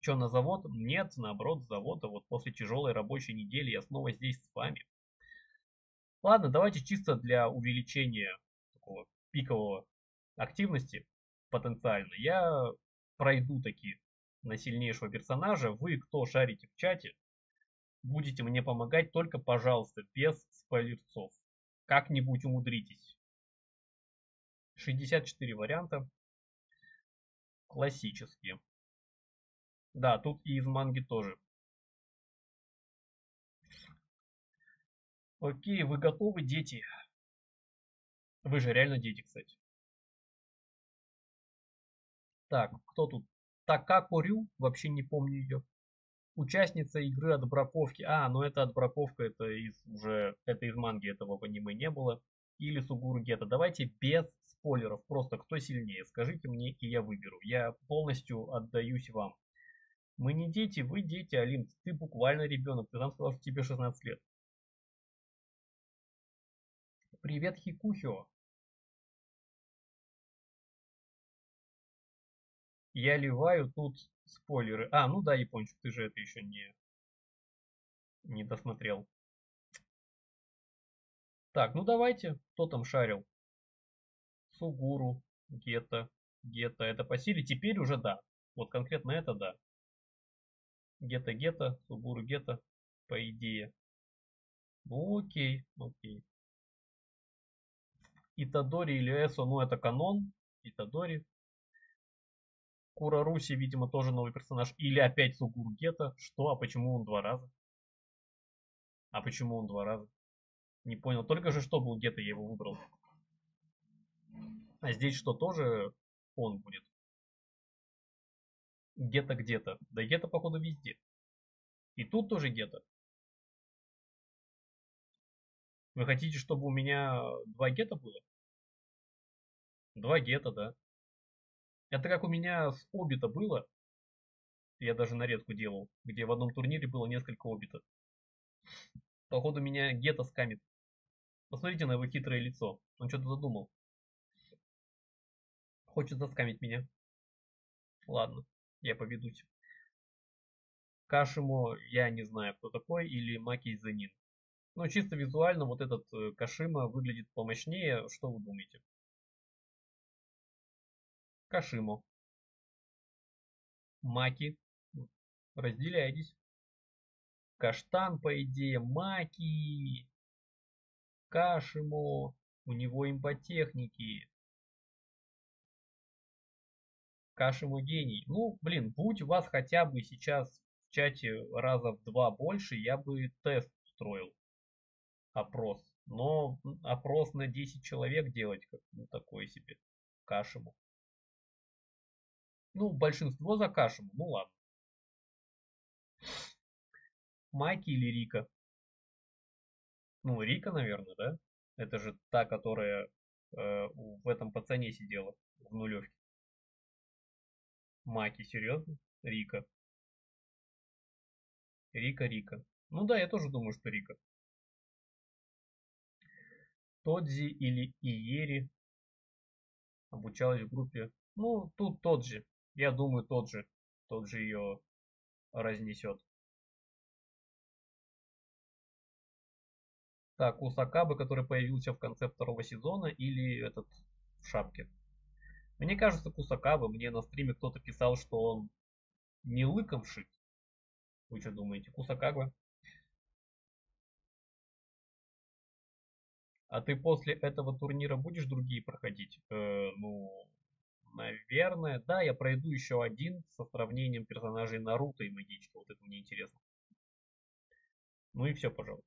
Что, на завод? Нет, наоборот, с завода. Вот после тяжелой рабочей недели я снова здесь с вами. Ладно, давайте чисто для увеличения такого пикового активности потенциально. Я пройду таки на сильнейшего персонажа. Вы, кто шарите в чате, будете мне помогать только, пожалуйста, без спойлерцов. Как-нибудь умудритесь. 64 варианта. Классические. Да, тут и из манги тоже. Окей, вы готовы, дети? Вы же реально дети, кстати. Так, кто тут? Такако Рю, вообще не помню ее. Участница игры отбраковки. А, ну это отбраковка, это из уже, это из манги этого аниме не было. Или Сугуру Гета. Давайте без спойлеров, просто кто сильнее, скажите мне, и я выберу. Я полностью отдаюсь вам. Мы не дети, вы дети, Алин, ты буквально ребенок, ты нам сказал, что тебе 16 лет. Привет, Хикухио. Я ливаю тут спойлеры. А, ну да, япончик, ты же это еще не, не досмотрел. Так, ну давайте, кто там шарил? Сугуру, Гета, Гета, это по силе. Теперь уже да. Вот конкретно это да. Гета, Гета, Сугуру, Гета, по идее. Ну окей, окей. Итадори или Эсо, ну это канон. Итадори. Кураруси, видимо, тоже новый персонаж. Или опять Сугуру Гета. Что? А почему он два раза? А почему он два раза? Не понял. Только же что был Гета, я его выбрал. А здесь что, тоже он будет? Гетто где-то. Да гетто, походу, везде. И тут тоже гетто. Вы хотите, чтобы у меня два гетто было? Два гетто, да. Это как у меня с Обита было. Я даже нарезку делал, где в одном турнире было несколько Обита. Походу меня гетто скамит. Посмотрите на его хитрое лицо. Он что-то задумал. Хочет заскамить меня. Ладно, я поведусь. Кашимо я не знаю, кто такой, или Маки Зенин. Но чисто визуально вот этот э, Кашима выглядит помощнее. Что вы думаете? Кашимо. Маки. Разделяйтесь. Каштан, по идее, Маки. Кашимо. У него импотехники. Кашимо гений. Ну, блин, будь у вас хотя бы сейчас в чате раза в два больше, я бы тест устроил. Опрос. Но опрос на 10 человек делать, как ну, такой себе. Кашему. Ну, большинство за Кашему, ну ладно. Майки или Рика? Ну, Рика, наверное, да? Это же та, которая э, в этом пацане сидела, в нулевке. Маки, серьезно? Рика. Рика, Рика. Ну да, я тоже думаю, что Рика. Тодзи или Иери обучалась в группе. Ну, тут тот же. Я думаю, тот же. Тот же ее разнесет. Так, Усакабы, который появился в конце второго сезона, или этот в шапке. Мне кажется, Кусакабы, мне на стриме кто-то писал, что он не лыком шит. Вы что думаете, Кусакабы? А ты после этого турнира будешь другие проходить? Э, ну, наверное. Да, я пройду еще один со сравнением персонажей Наруто и Магички. Вот это мне интересно. Ну и все, пожалуй.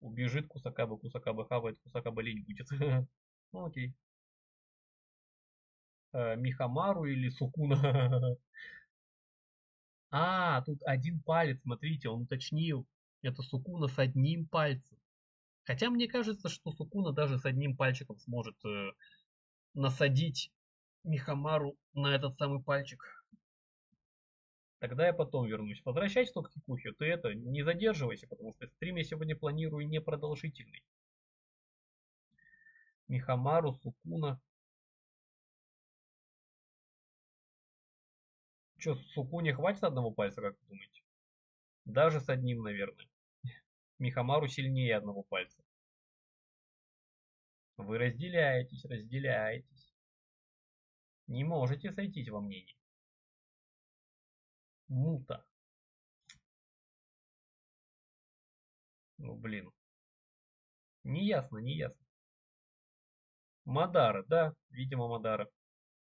Убежит Кусакаба, Кусакаба хавает, Кусакаба лень будет. ну окей. Э, Михамару или Сукуна. а, тут один палец, смотрите, он уточнил. Это Сукуна с одним пальцем. Хотя мне кажется, что Сукуна даже с одним пальчиком сможет э, насадить Михамару на этот самый пальчик. Тогда я потом вернусь. Возвращайся только к Кикухе. Ты это, не задерживайся, потому что стрим я сегодня планирую непродолжительный. Михамару, Сукуна. Че, Сукуне хватит одного пальца, как вы думаете? Даже с одним, наверное. Михамару сильнее одного пальца. Вы разделяетесь, разделяетесь. Не можете сойтись во мнении. Мута. Ну, блин. Не ясно, не ясно. Мадара, да, видимо Мадара.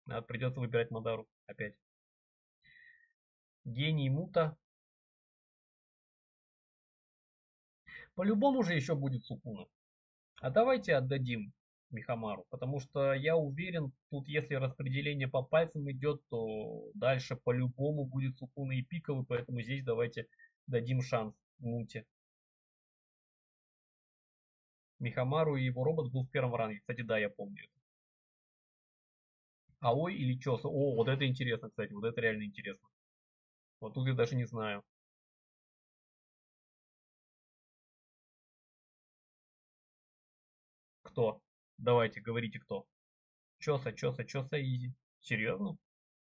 Надо, придется выбирать Мадару опять. Гений Мута. По-любому же еще будет Сукуна. А давайте отдадим Михамару, потому что я уверен, тут если распределение по пальцам идет, то дальше по-любому будет Сукуна и Пиковый, поэтому здесь давайте дадим шанс Муте. Михамару и его робот был в первом ранге. Кстати, да, я помню это. Аой или Чоса? О, вот это интересно, кстати, вот это реально интересно. Вот тут я даже не знаю. Кто? Давайте, говорите кто. Чоса, Чоса, Чоса, Изи. Серьезно?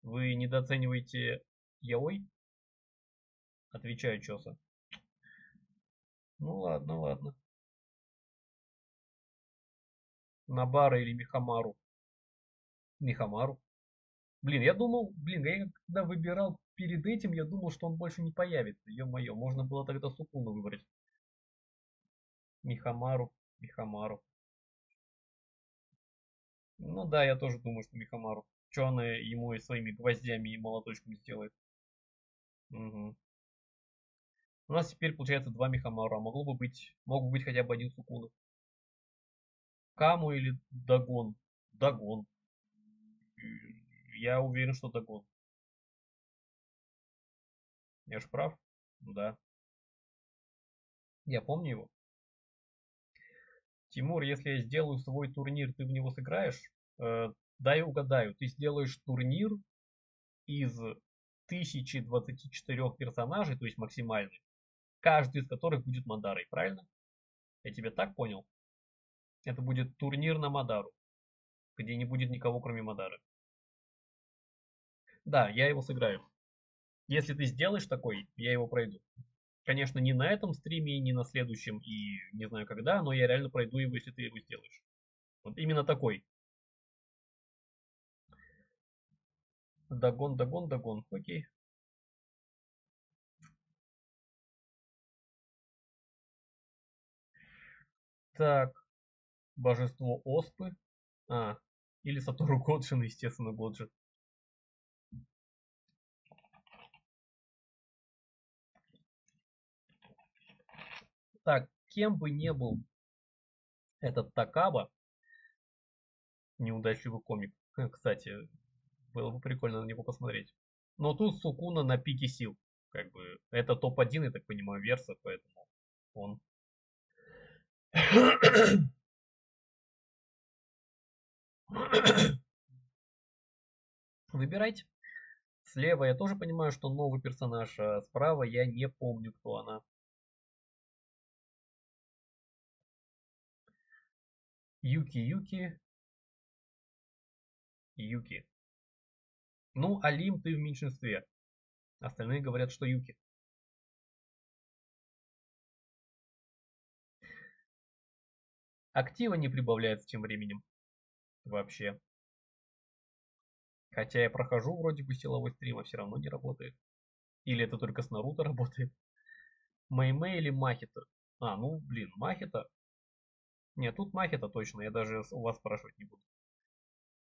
Вы недооцениваете Яой? Отвечаю Чоса. Ну ладно, ладно. Набара или Михамару? Михамару. Блин, я думал, блин, я когда выбирал перед этим, я думал, что он больше не появится. Ё-моё, можно было тогда Сукуну выбрать. Михамару, Михамару. Ну да, я тоже думаю, что Михамару. Что она ему и своими гвоздями и молоточками сделает. Угу. У нас теперь получается два Михамару, а могло бы быть, мог бы быть хотя бы один Сукуна. Каму или Дагон? Дагон. Я уверен, что Дагон. Я ж прав? Да. Я помню его. Тимур, если я сделаю свой турнир, ты в него сыграешь? Э, дай угадаю, ты сделаешь турнир из 1024 персонажей, то есть максимальный, каждый из которых будет Мадарой, правильно? Я тебя так понял? Это будет турнир на Мадару, где не будет никого, кроме Мадары. Да, я его сыграю. Если ты сделаешь такой, я его пройду. Конечно, не на этом стриме, не на следующем, и не знаю когда, но я реально пройду его, если ты его сделаешь. Вот именно такой. Дагон, дагон, дагон. Окей. Так. Божество Оспы. А, или Сатору Годжин, естественно, Годжин. Так, кем бы не был этот Такаба, неудачливый комик, кстати, было бы прикольно на него посмотреть. Но тут Сукуна на пике сил. Как бы это топ-1, я так понимаю, верса, поэтому он. Выбирайте. Слева я тоже понимаю, что новый персонаж, а справа я не помню, кто она. Юки, Юки. Юки. Ну, Алим, ты в меньшинстве. Остальные говорят, что Юки. Актива не прибавляется тем временем. Вообще. Хотя я прохожу вроде бы силовой стрим, а все равно не работает. Или это только с Наруто работает. Мэймэй или Махита? А, ну, блин, Махита. Нет, тут Махита точно, я даже у вас спрашивать не буду.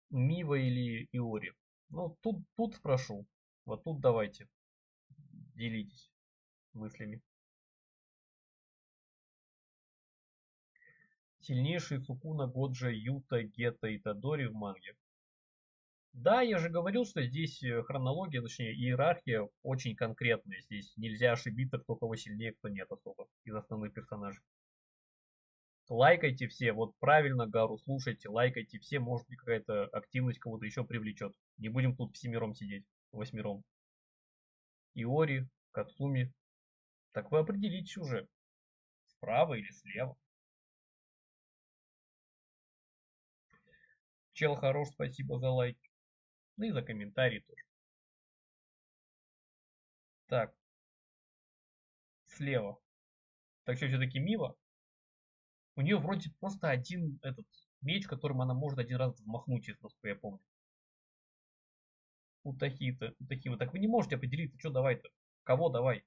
Мива или Иори? Ну, тут, тут спрошу. Вот тут давайте. Делитесь мыслями. Сильнейший Сукуна, Годжа, Юта, Гета и Тадори в манге. Да, я же говорил, что здесь э, хронология, точнее иерархия очень конкретная. Здесь нельзя ошибиться, кто кого сильнее, кто нет особо из основных персонажей. Лайкайте все, вот правильно Гару слушайте, лайкайте все, может быть какая-то активность кого-то еще привлечет. Не будем тут всемиром сидеть, восьмером. Иори, Кацуми. Так вы определитесь уже, справа или слева. Чел хорош, спасибо за лайки. Ну и за комментарии тоже. Так. Слева. Так что все-таки Мива? У нее вроде просто один этот меч, которым она может один раз взмахнуть, если насколько я помню. У Тахита, у Тахима. Так вы не можете определиться, что давай-то? Кого давай?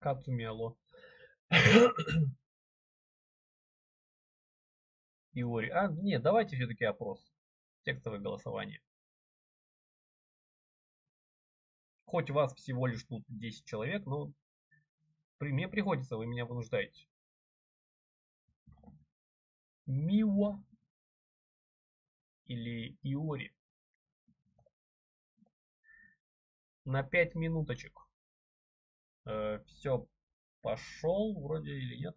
Кацуми, алло. Иори. А, нет, давайте все-таки опрос. Текстовое голосование. Хоть вас всего лишь тут 10 человек, но при мне приходится, вы меня вынуждаете. Миуа или Иори. На 5 минуточек. Э, все, пошел вроде или нет?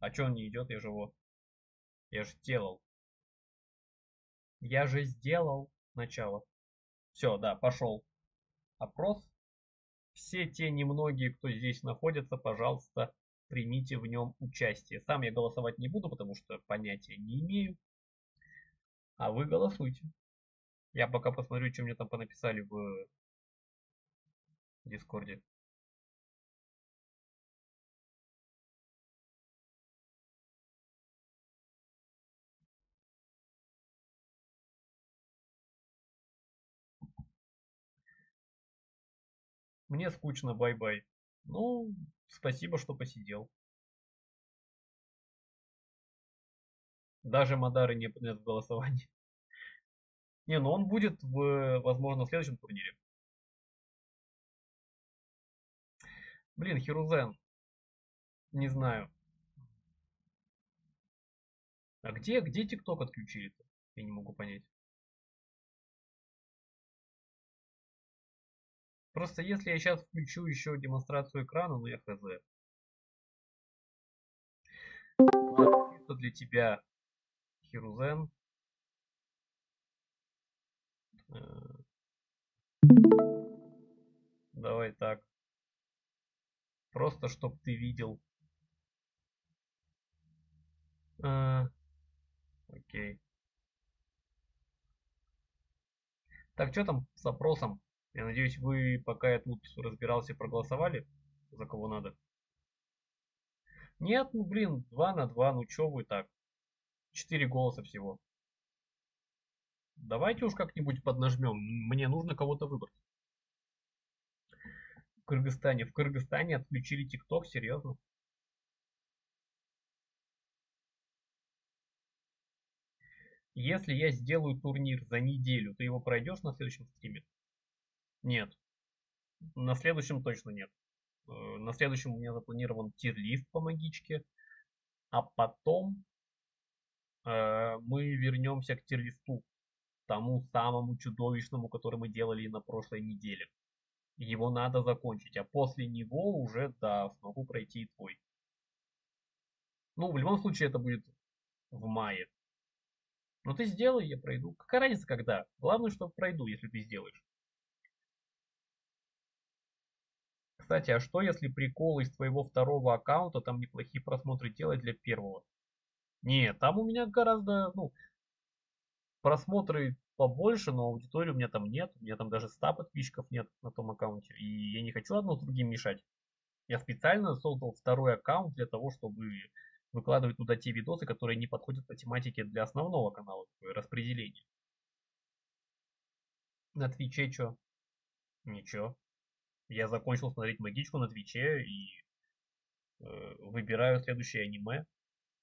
А что он не идет? Я же его... Я же сделал. Я же сделал начало. Все, да, пошел опрос. Все те немногие, кто здесь находится, пожалуйста, примите в нем участие. Сам я голосовать не буду, потому что понятия не имею. А вы голосуйте. Я пока посмотрю, что мне там понаписали в Дискорде. Мне скучно, bye-bye. Ну, спасибо, что посидел. Даже Мадары не нет в голосовании. Не, ну он будет, в, возможно, в следующем турнире. Блин, Хирузен. Не знаю. А где, где ТикТок отключили-то? Я не могу понять. Просто если я сейчас включу еще демонстрацию экрана, ну я хз. Это для тебя Хирузен. Э, давай так. Просто чтобы ты видел. А, окей. Так, что там с опросом? Я надеюсь, вы, пока я тут разбирался, проголосовали за кого надо. Нет, ну блин, 2 на 2, ну чё вы так? 4 голоса всего. Давайте уж как-нибудь поднажмем. Мне нужно кого-то выбрать. В Кыргызстане. В Кыргызстане отключили ТикТок, серьезно? Если я сделаю турнир за неделю, ты его пройдешь на следующем стриме? Нет. На следующем точно нет. Э, на следующем у меня запланирован тир-лист по магичке. А потом э, мы вернемся к тир-листу. Тому самому чудовищному, который мы делали на прошлой неделе. Его надо закончить. А после него уже, да, смогу пройти и твой. Ну, в любом случае это будет в мае. Ну ты сделай, я пройду. Какая разница когда? Главное, что пройду, если ты сделаешь. Кстати, а что если прикол из твоего второго аккаунта там неплохие просмотры делать для первого? Нет, там у меня гораздо, ну, просмотры побольше, но аудитории у меня там нет. У меня там даже 100 подписчиков нет на том аккаунте. И я не хочу одно с другим мешать. Я специально создал второй аккаунт для того, чтобы выкладывать туда те видосы, которые не подходят по тематике для основного канала, такое распределение. На Твиче что? Ничего. Я закончил смотреть магичку на Твиче и э, выбираю следующее аниме.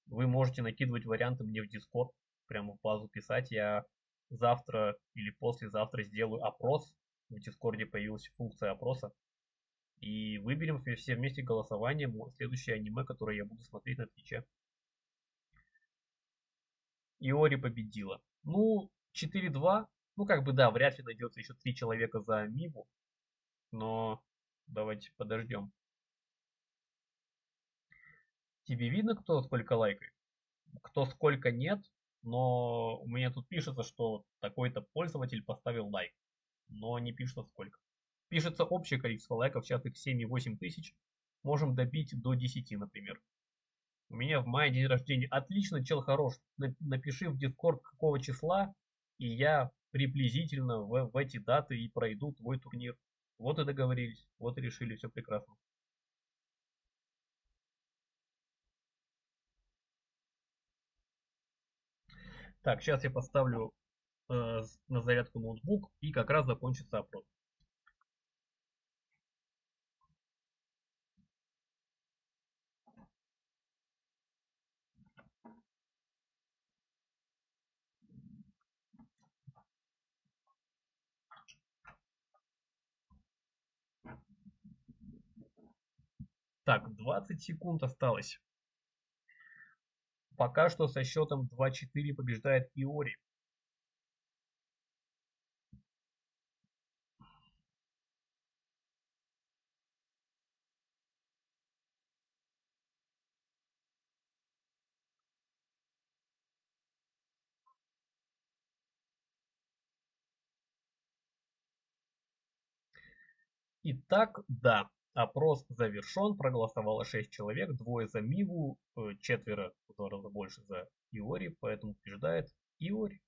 Вы можете накидывать варианты мне в Дискорд, прямо в базу писать. Я завтра или послезавтра сделаю опрос. В Дискорде появилась функция опроса. И выберем все вместе голосованием следующее аниме, которое я буду смотреть на Твиче. Иори победила. Ну, 4-2. Ну, как бы да, вряд ли найдется еще три человека за Миву но давайте подождем. Тебе видно, кто сколько лайкает? Кто сколько нет, но у меня тут пишется, что такой-то пользователь поставил лайк, но не пишется сколько. Пишется общее количество лайков, сейчас их 7,8 тысяч. Можем добить до 10, например. У меня в мае день рождения. Отлично, чел хорош. Напиши в Discord какого числа, и я приблизительно в, в эти даты и пройду твой турнир. Вот и договорились, вот и решили, все прекрасно. Так, сейчас я поставлю э, на зарядку ноутбук и как раз закончится опрос. Так, 20 секунд осталось. Пока что со счетом 2-4 побеждает Иори. Итак, да, Опрос завершен, проголосовало 6 человек, двое за Миву, э, четверо, в два раза больше за Иори, поэтому побеждает Иори.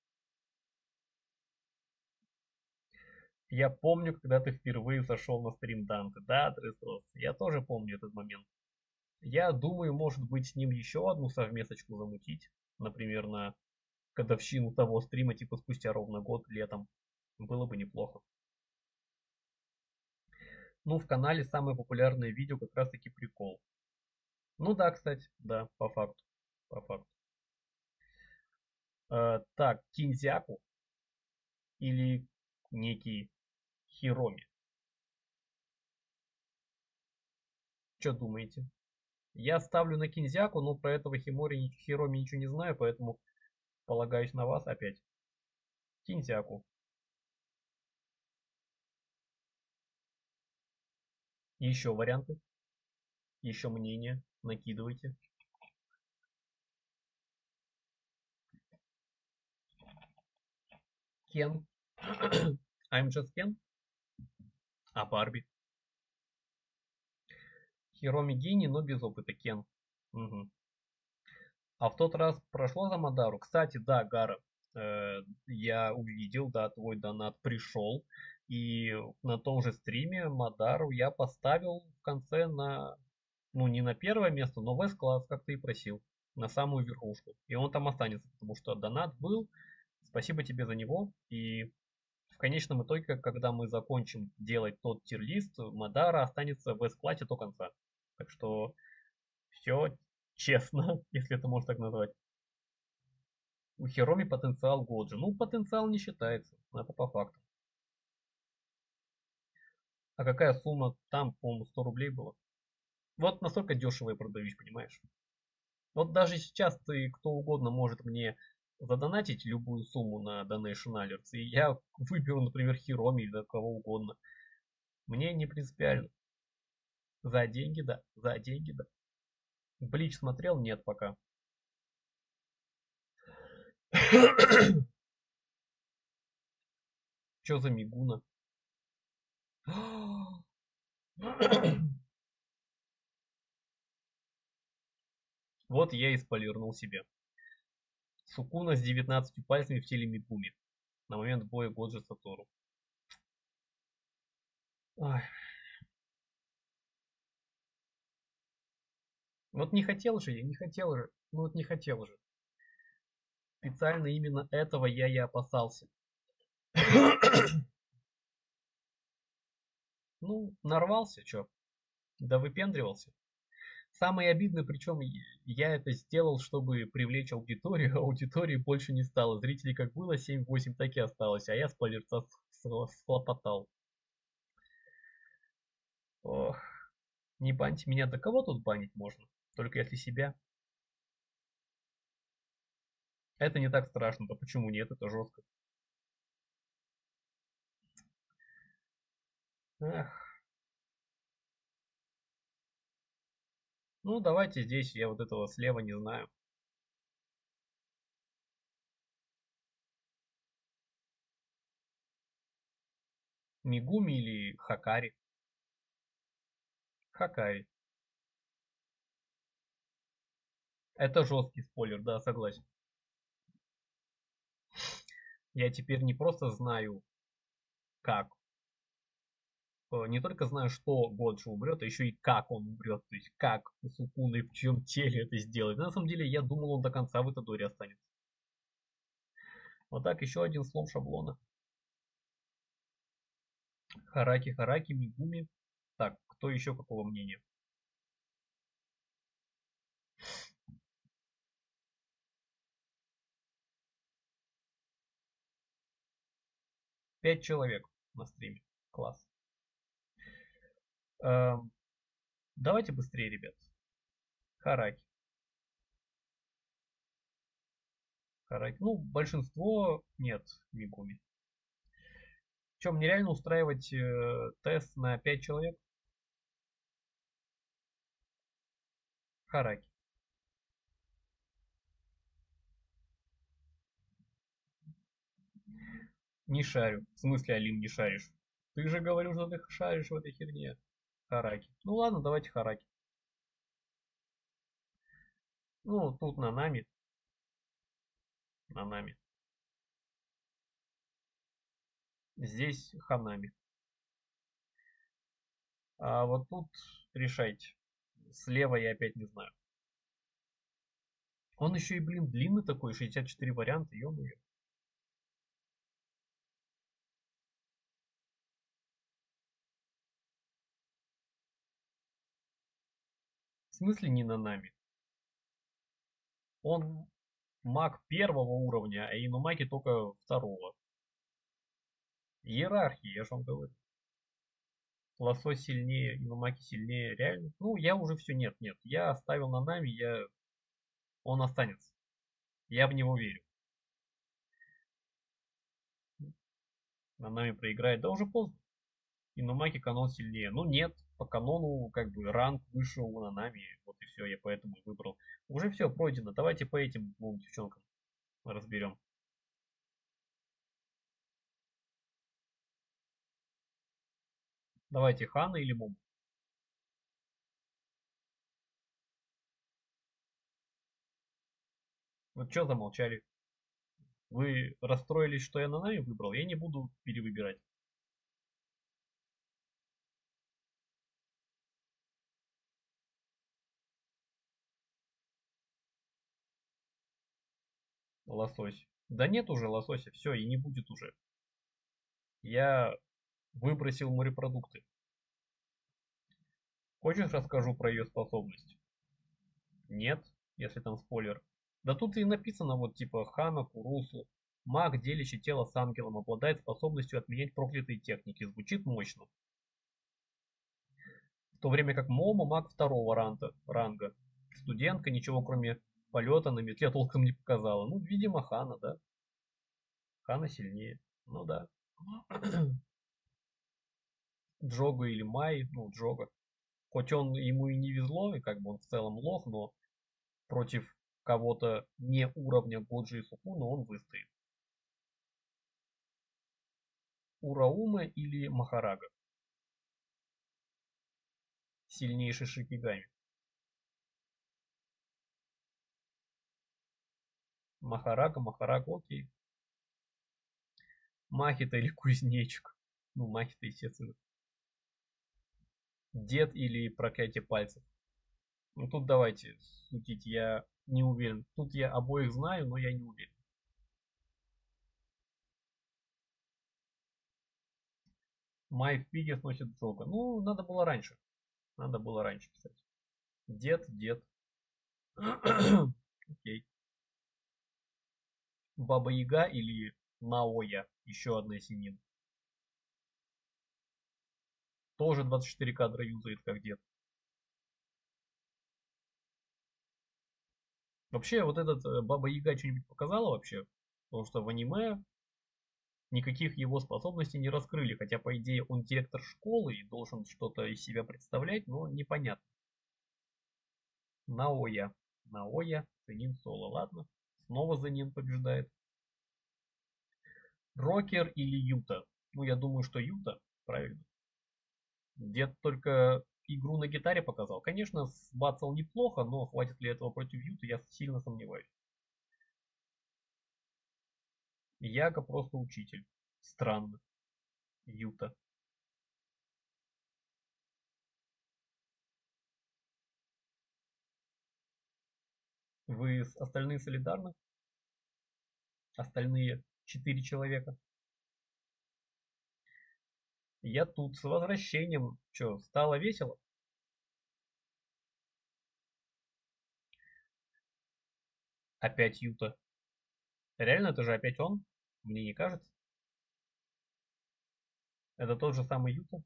Я помню, когда ты впервые зашел на стрим Данте. Да, Дресрос, я тоже помню этот момент. Я думаю, может быть, с ним еще одну совместочку замутить. Например, на годовщину того стрима, типа спустя ровно год летом. Было бы неплохо. Ну, в канале самое популярное видео как раз таки прикол. Ну да, кстати, да, по факту. По факту. Э, так, Кинзяку или некий Хироми. Что думаете? Я ставлю на Кинзяку, но про этого Химори, Хироми ничего не знаю, поэтому полагаюсь на вас опять. Кинтяку. Еще варианты. Еще мнения. Накидывайте. Кен. I'm just Ken. А Барби. Хироми гений, но без опыта Кен. Угу. А в тот раз прошло за Мадару. Кстати, да, Гара, э, я увидел, да, твой донат пришел. И на том же стриме Мадару я поставил в конце на, ну не на первое место, но в S-класс, как ты и просил, на самую верхушку. И он там останется, потому что донат был. Спасибо тебе за него. И в конечном итоге, когда мы закончим делать тот тир-лист, Мадара останется в S-классе до конца. Так что все честно, если это можно так назвать. У Хироми потенциал Годжи. Ну, потенциал не считается. Это по факту. А какая сумма там, по-моему, 100 рублей было? Вот настолько дешево я продаюсь, понимаешь? Вот даже сейчас ты, кто угодно может мне задонатить любую сумму на Donation Alerts, и я выберу, например, Хироми или кого угодно. Мне не принципиально. За деньги, да. За деньги, да. Блич смотрел? Нет пока. Чё за Мигуна? Вот я и сполирнул себе. Сукуна с 19 пальцами в теле Мигуми. На момент боя Годжи Сатору. Вот не хотел же я, не хотел же. Ну вот не хотел же. Специально именно этого я и опасался. ну, нарвался, чё. Да выпендривался. Самое обидное, причем я это сделал, чтобы привлечь аудиторию, а аудитории больше не стало. Зрителей как было 7-8, так и осталось, а я спойлерца слопотал. Ох, не баньте меня, до кого тут банить можно? Только если себя. Это не так страшно. Да почему нет? Это жестко. Эх. Ну, давайте здесь, я вот этого слева не знаю. Мигуми или Хакари? Хакари. Это жесткий спойлер, да, согласен. Я теперь не просто знаю, как. Э, не только знаю, что Годжи умрет, а еще и как он умрет. То есть, как у Сукуны в чем теле это сделать. На самом деле, я думал, он до конца в Итадоре останется. Вот так, еще один слом шаблона. Хараки, Хараки, Мигуми. Так, кто еще какого мнения? Пять человек на стриме. Класс. Эм, давайте быстрее, ребят. Хараки. Хараки. Ну, большинство нет Мигуми. Чем нереально устраивать э, тест на 5 человек? Хараки. Не шарю. В смысле, Алим, не шаришь? Ты же говорил, что ты шаришь в этой херне. Хараки. Ну ладно, давайте Хараки. Ну, тут на нами. На нами. Здесь Ханами. А вот тут решайте. Слева я опять не знаю. Он еще и, блин, длинный такой, 64 варианта, ё-моё. Смысле не на нами? Он маг первого уровня, а инумаги только второго. Иерархия, я же вам говорю. Лосось сильнее, инумаки сильнее, реально. Ну, я уже все, нет, нет. Я оставил на нами, я... Он останется. Я в него верю. На нами проиграет. Да уже поздно. И на маке канон сильнее. Ну нет, по канону как бы ранг выше у Нанами. Вот и все, я поэтому и выбрал. Уже все пройдено. Давайте по этим двум девчонкам разберем. Давайте Хана или Мум. Вот что замолчали? Вы расстроились, что я на Нами выбрал? Я не буду перевыбирать. Лосось. Да нет уже лосося, все, и не будет уже. Я выбросил морепродукты. Хочешь расскажу про ее способность? Нет, если там спойлер. Да тут и написано вот типа Хана Курусу. Маг, делящий тело с ангелом, обладает способностью отменять проклятые техники. Звучит мощно. В то время как Момо маг второго ранга. ранга. Студентка ничего кроме полета на метле толком не показала. Ну, видимо, Хана, да. Хана сильнее. Ну да. Джога или Май, ну, Джога. Хоть он ему и не везло, и как бы он в целом лох, но против кого-то не уровня Годжи и Сукуна он выстоит. Ураума или Махарага? Сильнейший Шикигами. Махарага, Махарага, окей. Махита или кузнечик. Ну, Махита, естественно. Дед или проклятие пальцев. Ну, тут давайте судить, я не уверен. Тут я обоих знаю, но я не уверен. Май в пиге сносит Джога. Ну, надо было раньше. Надо было раньше писать. Дед, дед. Окей. Баба Яга или Наоя. Еще одна синин. Тоже 24 кадра юзает как дед. Вообще, вот этот э, Баба Яга что-нибудь показала вообще? Потому что в аниме никаких его способностей не раскрыли. Хотя, по идее, он директор школы и должен что-то из себя представлять, но непонятно. Наоя. Наоя, Ценин Соло. Ладно. Снова Занин побеждает. Рокер или Юта? Ну, я думаю, что Юта, правильно. Дед только игру на гитаре показал. Конечно, сбацал неплохо, но хватит ли этого против Юта, я сильно сомневаюсь. Яга просто учитель. Странно. Юта. Вы остальные солидарны? Остальные четыре человека? Я тут с возвращением. Че, стало весело? Опять Юта. Реально, это же опять он? Мне не кажется. Это тот же самый Юта?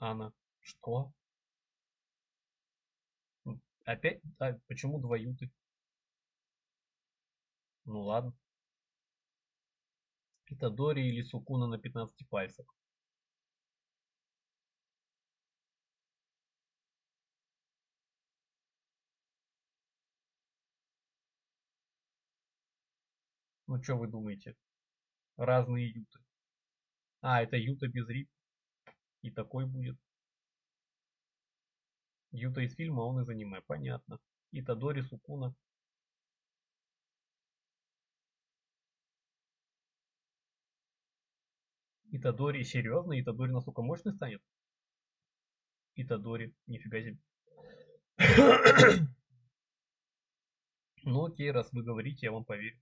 Анна. Что? Опять? А почему два Юты? Ну ладно. Итадори или Сукуна на 15 пальцах. Ну что вы думаете? Разные юты. А, это юта без рип. И такой будет. Юта из фильма, а он из аниме. Понятно. Итадори Сукуна. Итадори, серьезно? Итадори настолько мощный станет? Итадори, нифига себе. ну окей, раз вы говорите, я вам поверю.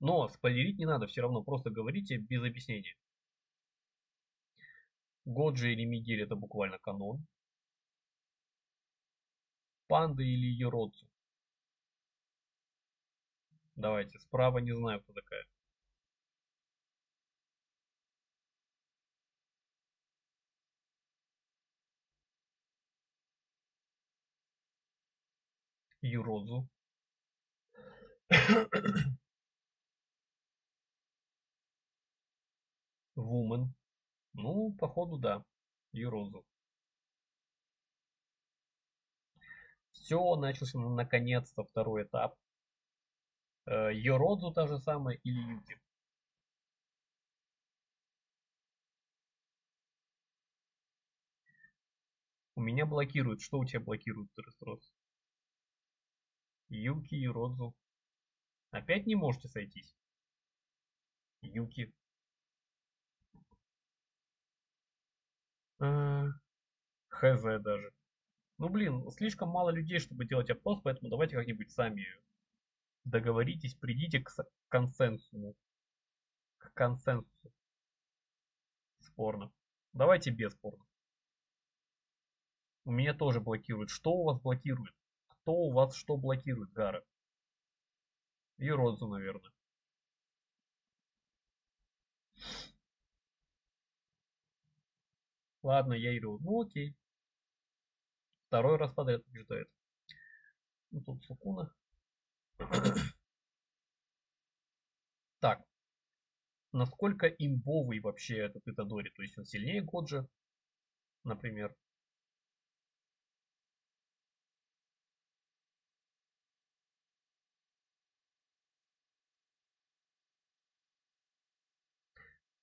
Но спойлерить не надо, все равно просто говорите без объяснения. Годжи или Мигель это буквально канон. Панда или Йородзу. Давайте, справа не знаю, кто такая. Юродзу. Вумен. Ну, походу, да. Юрозу. Все, начался наконец-то второй этап. Йородзу та же самая или Юки. У меня блокирует. Что у тебя блокирует, Терестрос? Юки и Родзу. Опять не можете сойтись? Юки. А, хз даже. Ну блин, слишком мало людей, чтобы делать опрос, поэтому давайте как-нибудь сами договоритесь, придите к консенсусу. К консенсусу. Спорно. Давайте без спорно. У меня тоже блокирует. Что у вас блокирует? Кто у вас что блокирует, Гара? И Родзу, наверное. Ладно, я иду. Ну окей. Второй раз подряд побеждает. Ну тут Сукуна. так. Насколько имбовый вообще этот Итадори? То есть он сильнее Годжи, например.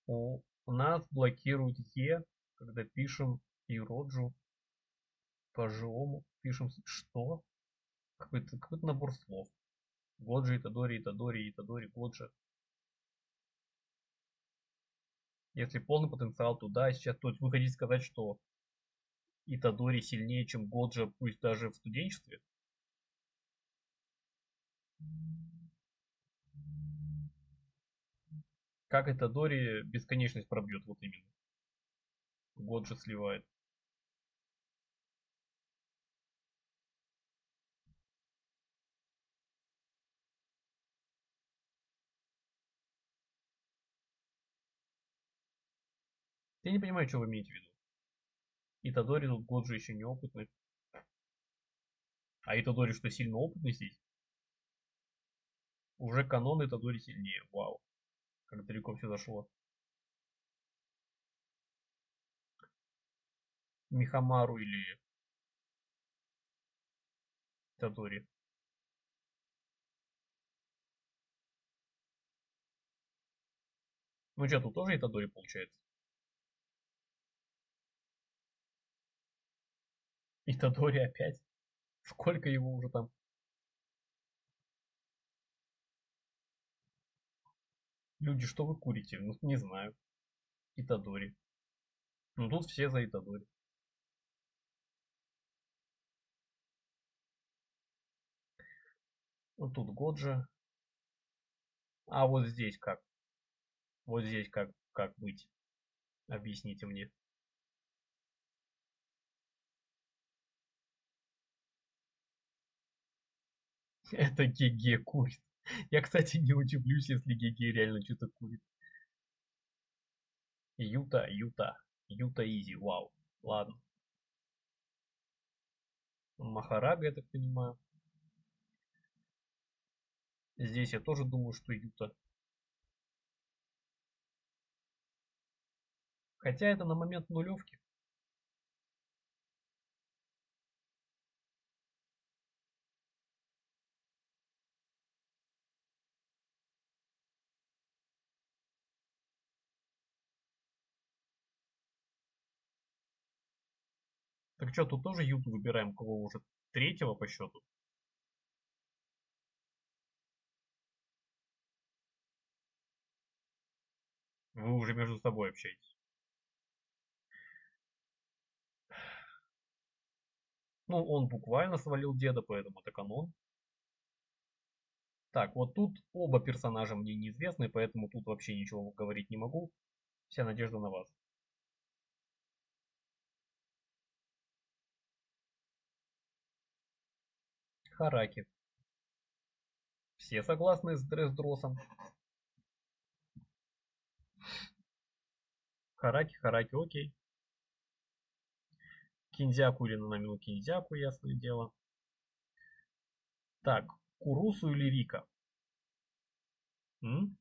У, нас блокирует Е, когда пишем Ироджу по-живому. Пишем что? Какой-то какой набор слов. Годжи, Итадори, Итадори, Итадори, Годжи. Если полный потенциал, то да, сейчас то есть вы хотите сказать, что Итадори сильнее, чем Годжа, пусть даже в студенчестве? Как это Дори бесконечность пробьет, вот именно. Год же сливает. Я не понимаю, что вы имеете в виду. Итадори тут год же еще неопытный. А Итадори что, сильно опытный здесь? Уже канон Итадори сильнее. Вау как далеко все зашло. Михамару или Тадори. Ну что, тут тоже и Тадори получается? И опять? Сколько его уже там? Люди, что вы курите? Ну, не знаю. Итадори. Ну, тут все за Итадори. Вот тут Годжа. А вот здесь как? Вот здесь как, как быть? Объясните мне. Это ГГ курит. Я, кстати, не удивлюсь, если Гиги реально что-то курит. Юта, Юта. Юта Изи, вау. Ладно. Махарага, я так понимаю. Здесь я тоже думаю, что Юта. Хотя это на момент нулевки. Так что, тут тоже Юту выбираем, кого уже третьего по счету? Вы уже между собой общаетесь. Ну, он буквально свалил деда, поэтому это канон. Так, вот тут оба персонажа мне неизвестны, поэтому тут вообще ничего говорить не могу. Вся надежда на вас. Хараки. Все согласны с Дрездросом? Хараки, Хараки, окей. Кинзяку или Нанамину Кинзяку, ясное дело. Так, Курусу или Рика? М?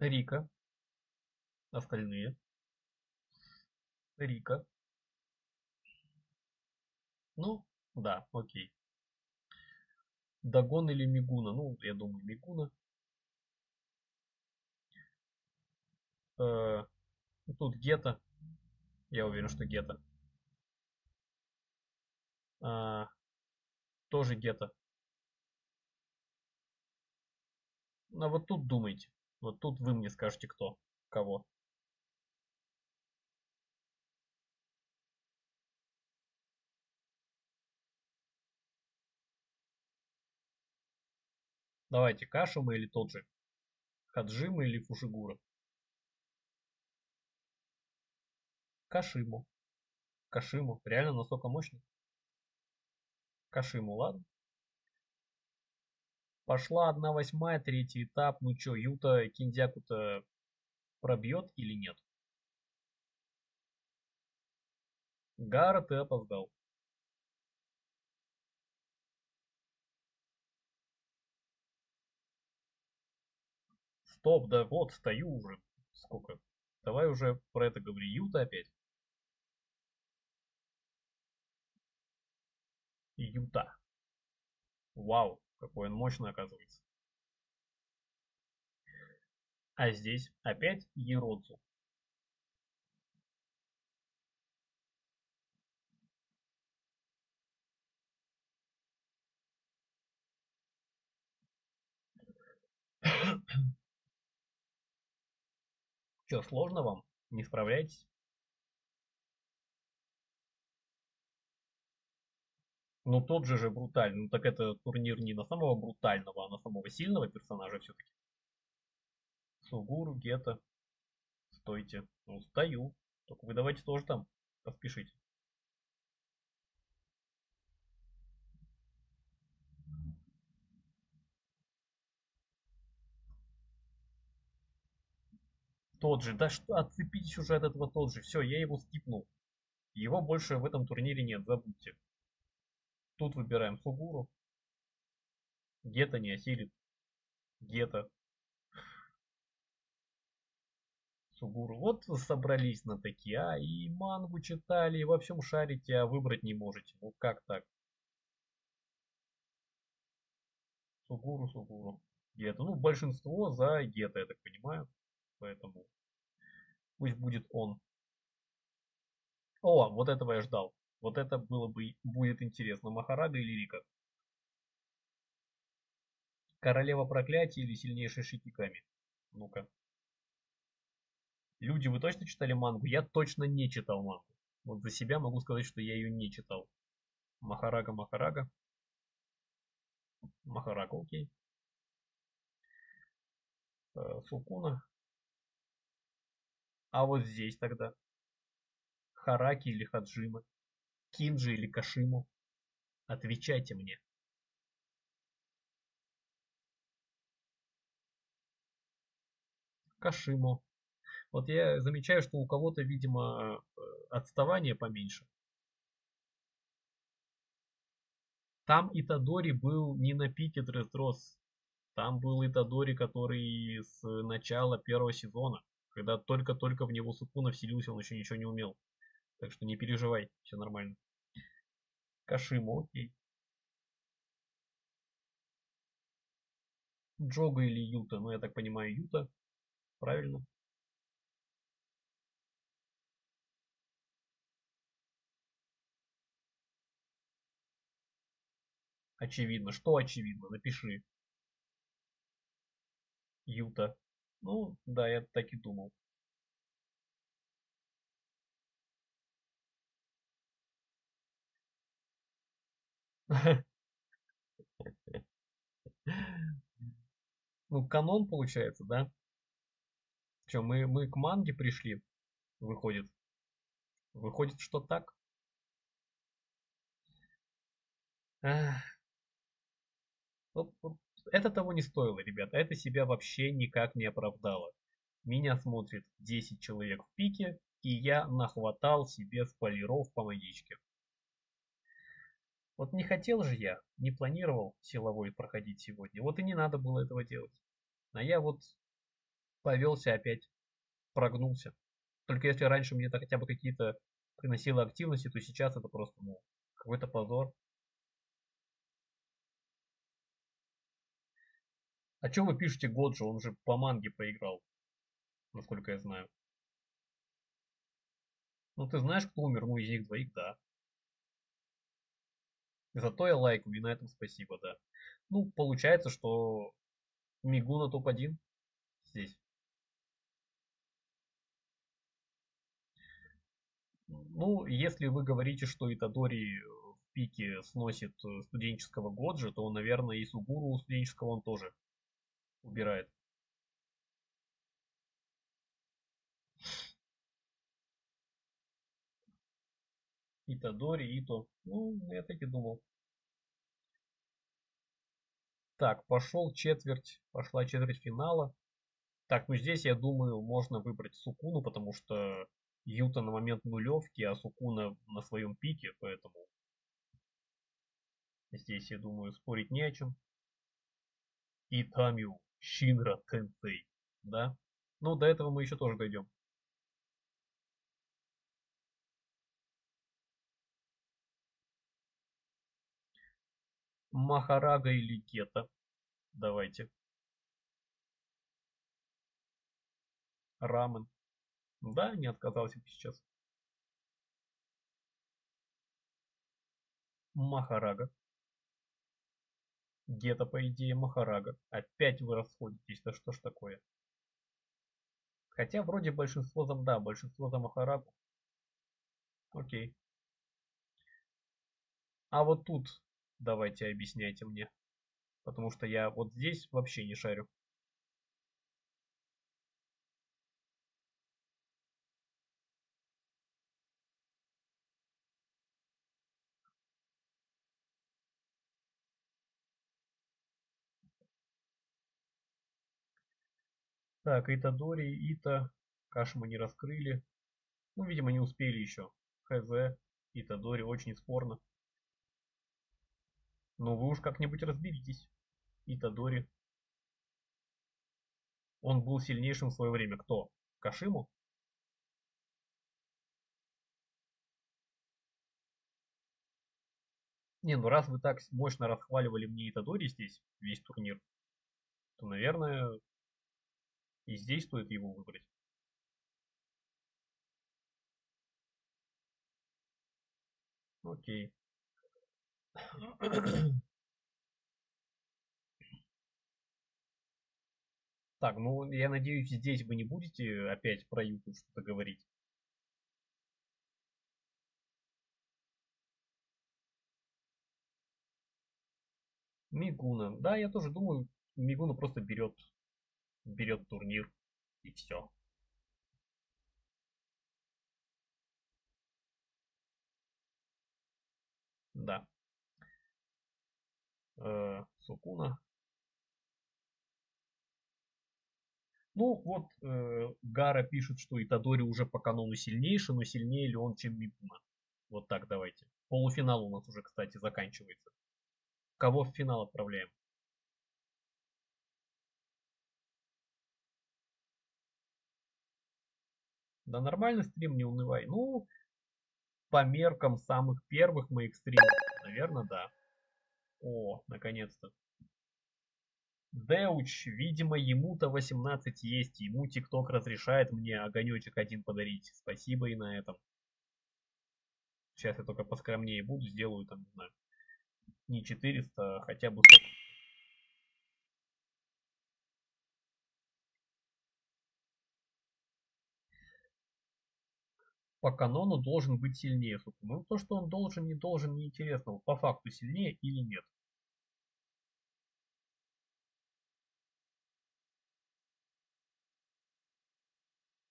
Рика. Остальные. Рика. Ну, да, окей. Дагон или Мигуна? Ну, я думаю, Мигуна. Э, тут Гета. Я уверен, что Гета. А, тоже Гета. А вот тут думайте. Вот тут вы мне скажете, кто, кого. Давайте, Кашима или тот же? Хаджима или Фушигура? Кашиму. Кашиму. Реально настолько мощный? Кашиму, ладно. Пошла 1 восьмая, третий этап. Ну что, Юта Киндяку-то пробьет или нет? Гара, ты опоздал. Стоп, да вот, стою уже. Сколько? Давай уже про это говори. Юта опять. Юта. Вау. Какой он мощный оказывается. А здесь опять Еродзу. Что, сложно вам? Не справляетесь? Ну тот же же брутальный. Ну так это турнир не на самого брутального, а на самого сильного персонажа все-таки. Сугуру, Гета. Стойте. Ну, стою. Только вы давайте тоже там поспешите. Тот же. Да что, отцепитесь уже от этого тот же. Все, я его скипнул. Его больше в этом турнире нет, забудьте. Тут выбираем Сугуру. Гета не осилит. Гета. Сугуру. Вот собрались на такие, а и мангу читали, и во всем шарите, а выбрать не можете. Ну как так? Сугуру, Сугуру. Гета. Ну, большинство за Гета, я так понимаю. Поэтому пусть будет он. О, вот этого я ждал. Вот это было бы, будет интересно. Махарага или Рика? Королева проклятия или сильнейший Шикиками? Ну-ка. Люди, вы точно читали мангу? Я точно не читал мангу. Вот за себя могу сказать, что я ее не читал. Махарага, Махарага. Махарага, окей. Э, Сукуна. А вот здесь тогда. Хараки или Хаджима. Кинджи или Кашиму? Отвечайте мне. Кашиму. Вот я замечаю, что у кого-то, видимо, э, отставание поменьше. Там Итадори был не на пике Дресдрос. Там был Итадори, который с начала первого сезона, когда только-только в него Сукуна вселился, он еще ничего не умел. Так что не переживай, все нормально. Кашима, окей. Джога или Юта? Ну, я так понимаю, Юта. Правильно. Очевидно. Что очевидно? Напиши. Юта. Ну, да, я так и думал. Ну, канон получается, да? Че, мы, мы к манге пришли, выходит. Выходит, что так? Это того не стоило, ребята. Это себя вообще никак не оправдало. Меня смотрит 10 человек в пике, и я нахватал себе спойлеров по магичке. Вот не хотел же я, не планировал силовой проходить сегодня. Вот и не надо было этого делать. А я вот повелся опять, прогнулся. Только если раньше мне это хотя бы какие-то приносило активности, то сейчас это просто ну, какой-то позор. А что вы пишете Годжи? Он же по манге поиграл, насколько я знаю. Ну ты знаешь, кто умер? Ну из них двоих, да. Зато я лайкаю, и на этом спасибо, да. Ну, получается, что Мигуна топ-1 здесь. Ну, если вы говорите, что Итадори в пике сносит студенческого Годжи, то, наверное, и Сугуру студенческого он тоже убирает. Итадори, Ито. Ну, я так и думал. Так, пошел четверть, пошла четверть финала. Так, ну здесь, я думаю, можно выбрать Сукуну, потому что Юта на момент нулевки, а Сукуна на своем пике, поэтому здесь, я думаю, спорить не о чем. Итамию Шинра Тенсей, да? Ну, до этого мы еще тоже дойдем. Махарага или Гета. Давайте. Рамен. Да, не отказался бы сейчас. Махарага. Гета, по идее, Махарага. Опять вы расходитесь, да что ж такое? Хотя вроде большинство за... Да, большинство за Махарагу. Окей. А вот тут давайте объясняйте мне. Потому что я вот здесь вообще не шарю. Так, Итадори, Ита. Кашу мы не раскрыли. Ну, видимо, не успели еще. ХЗ, Итадори, очень спорно. Ну, вы уж как-нибудь разберитесь. Итадори. Он был сильнейшим в свое время. Кто? Кашиму? Не, ну раз вы так мощно расхваливали мне Итадори здесь, весь турнир, то, наверное, и здесь стоит его выбрать. Окей. Так, ну я надеюсь, здесь вы не будете опять про YouTube что-то говорить. Мигуна. Да, я тоже думаю, Мигуна просто берет берет турнир и все. Да. Э, Сукуна. Ну, вот э, Гара пишет, что Итадори уже по канону сильнейший, но сильнее ли он, чем Микуна? Вот так давайте. Полуфинал у нас уже, кстати, заканчивается. Кого в финал отправляем? Да нормальный стрим, не унывай. Ну, по меркам самых первых моих стримов, наверное, да. О, наконец-то. Деуч, видимо, ему-то 18 есть, ему ТикТок разрешает мне огонечек один подарить. Спасибо и на этом. Сейчас я только поскромнее буду, сделаю там, не знаю, не 400, а хотя бы 100. По канону должен быть сильнее Суку. Ну, то, что он должен, не должен, не интересно. по факту сильнее или нет.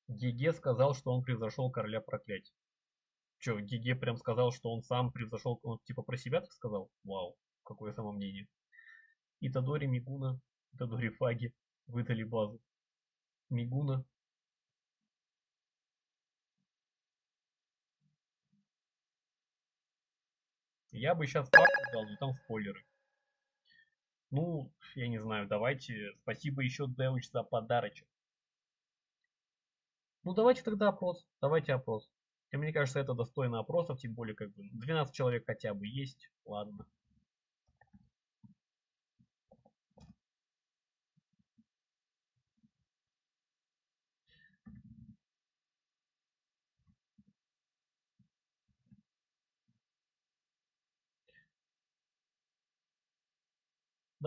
Гиге сказал, что он превзошел короля проклятий. Че, Гиге прям сказал, что он сам превзошел, он типа про себя так сказал? Вау, какое самомнение. Итадори Мигуна, Итадори Фаги выдали базу. Мигуна Я бы сейчас факт дал, но там спойлеры. Ну, я не знаю, давайте. Спасибо еще, Девыч, за подарочек. Ну, давайте тогда опрос. Давайте опрос. И мне кажется, это достойно опросов, тем более, как бы, 12 человек хотя бы есть. Ладно.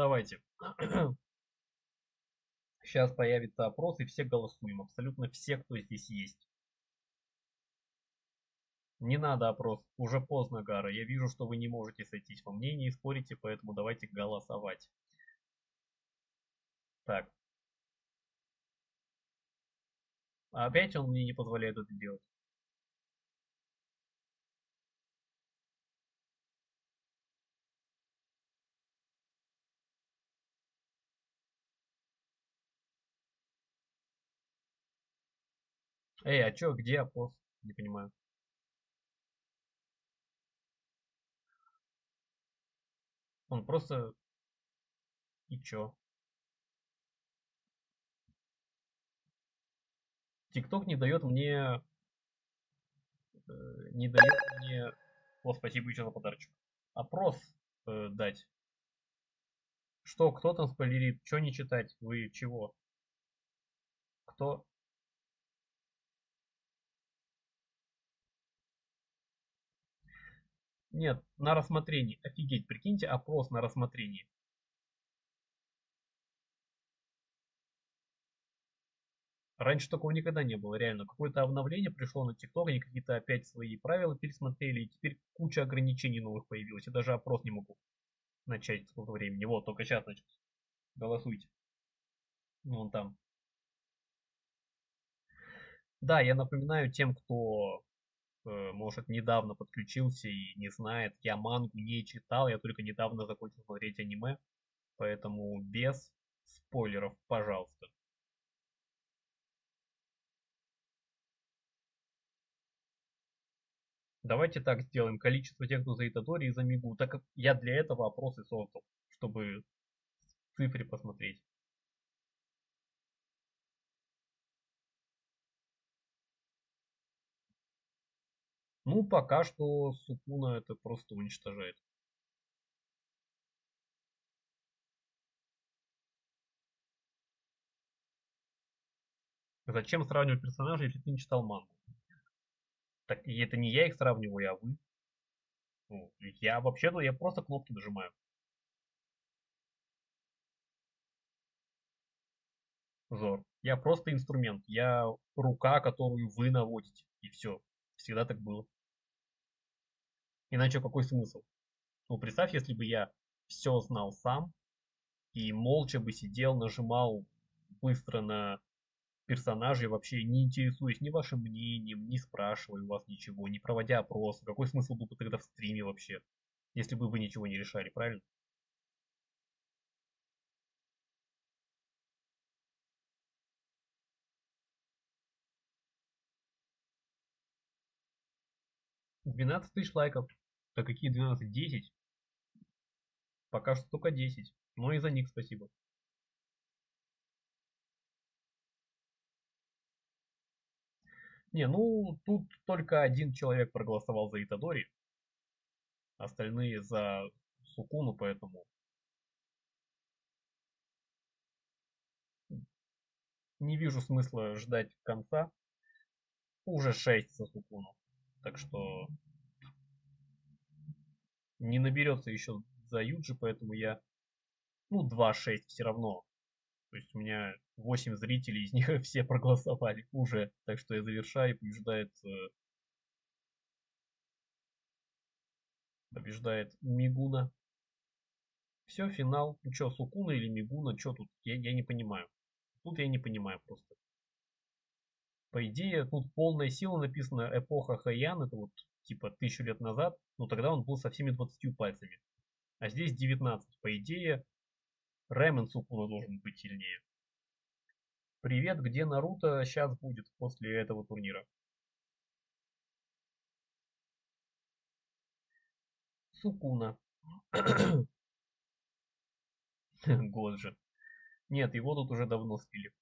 Давайте. Сейчас появится опрос, и все голосуем. Абсолютно все, кто здесь есть. Не надо опрос. Уже поздно, Гара. Я вижу, что вы не можете сойтись во мнении и спорите, поэтому давайте голосовать. Так. Опять он мне не позволяет это делать. Эй, а чё, где опрос? Не понимаю. Он просто... И чё? ТикТок не дает мне... Э, не дает мне... О, спасибо еще за подарочек. Опрос э, дать. Что, кто там спойлерит? Что не читать? Вы чего? Кто? Нет, на рассмотрении. Офигеть, прикиньте, опрос на рассмотрении. Раньше такого никогда не было, реально. Какое-то обновление пришло на ТикТок, они какие-то опять свои правила пересмотрели, и теперь куча ограничений новых появилось. Я даже опрос не могу начать сколько времени. Вот, только сейчас начался. Голосуйте. Ну, вон там. Да, я напоминаю тем, кто может, недавно подключился и не знает, я мангу не читал, я только недавно закончил смотреть аниме, поэтому без спойлеров, пожалуйста. Давайте так сделаем. Количество тех, кто за Итадори и за Мигу. Так как я для этого опросы создал, чтобы в цифре посмотреть. Ну, пока что Сукуна это просто уничтожает. Зачем сравнивать персонажей, если ты не читал мангу? Так и это не я их сравниваю, а вы. Ну, я вообще-то, я просто кнопки нажимаю. Зор. Я просто инструмент. Я рука, которую вы наводите. И все. Всегда так было. Иначе какой смысл? Ну, представь, если бы я все знал сам и молча бы сидел, нажимал быстро на персонажей, вообще не интересуясь ни вашим мнением, не спрашивая у вас ничего, не проводя опросы. Какой смысл был бы тогда в стриме вообще, если бы вы ничего не решали, правильно? 12 тысяч лайков. Да какие 12? 10? Пока что только 10. Но и за них спасибо. Не, ну тут только один человек проголосовал за Итадори. Остальные за Сукуну, поэтому... Не вижу смысла ждать конца. Уже 6 за Сукуну. Так что не наберется еще за Юджи, поэтому я, ну, 2-6 все равно. То есть у меня 8 зрителей, из них все проголосовали уже. Так что я завершаю, побеждает, э, побеждает Мигуна. Все, финал. Ну что, Сукуна или Мигуна, что тут? Я, я не понимаю. Тут я не понимаю просто. По идее, тут полная сила написана эпоха Хаян, это вот типа тысячу лет назад, но тогда он был со всеми 20 пальцами. А здесь 19. По идее, Рэмен Сукуна должен быть сильнее. Привет, где Наруто сейчас будет после этого турнира? Сукуна. Годжи. Нет, его тут уже давно слили.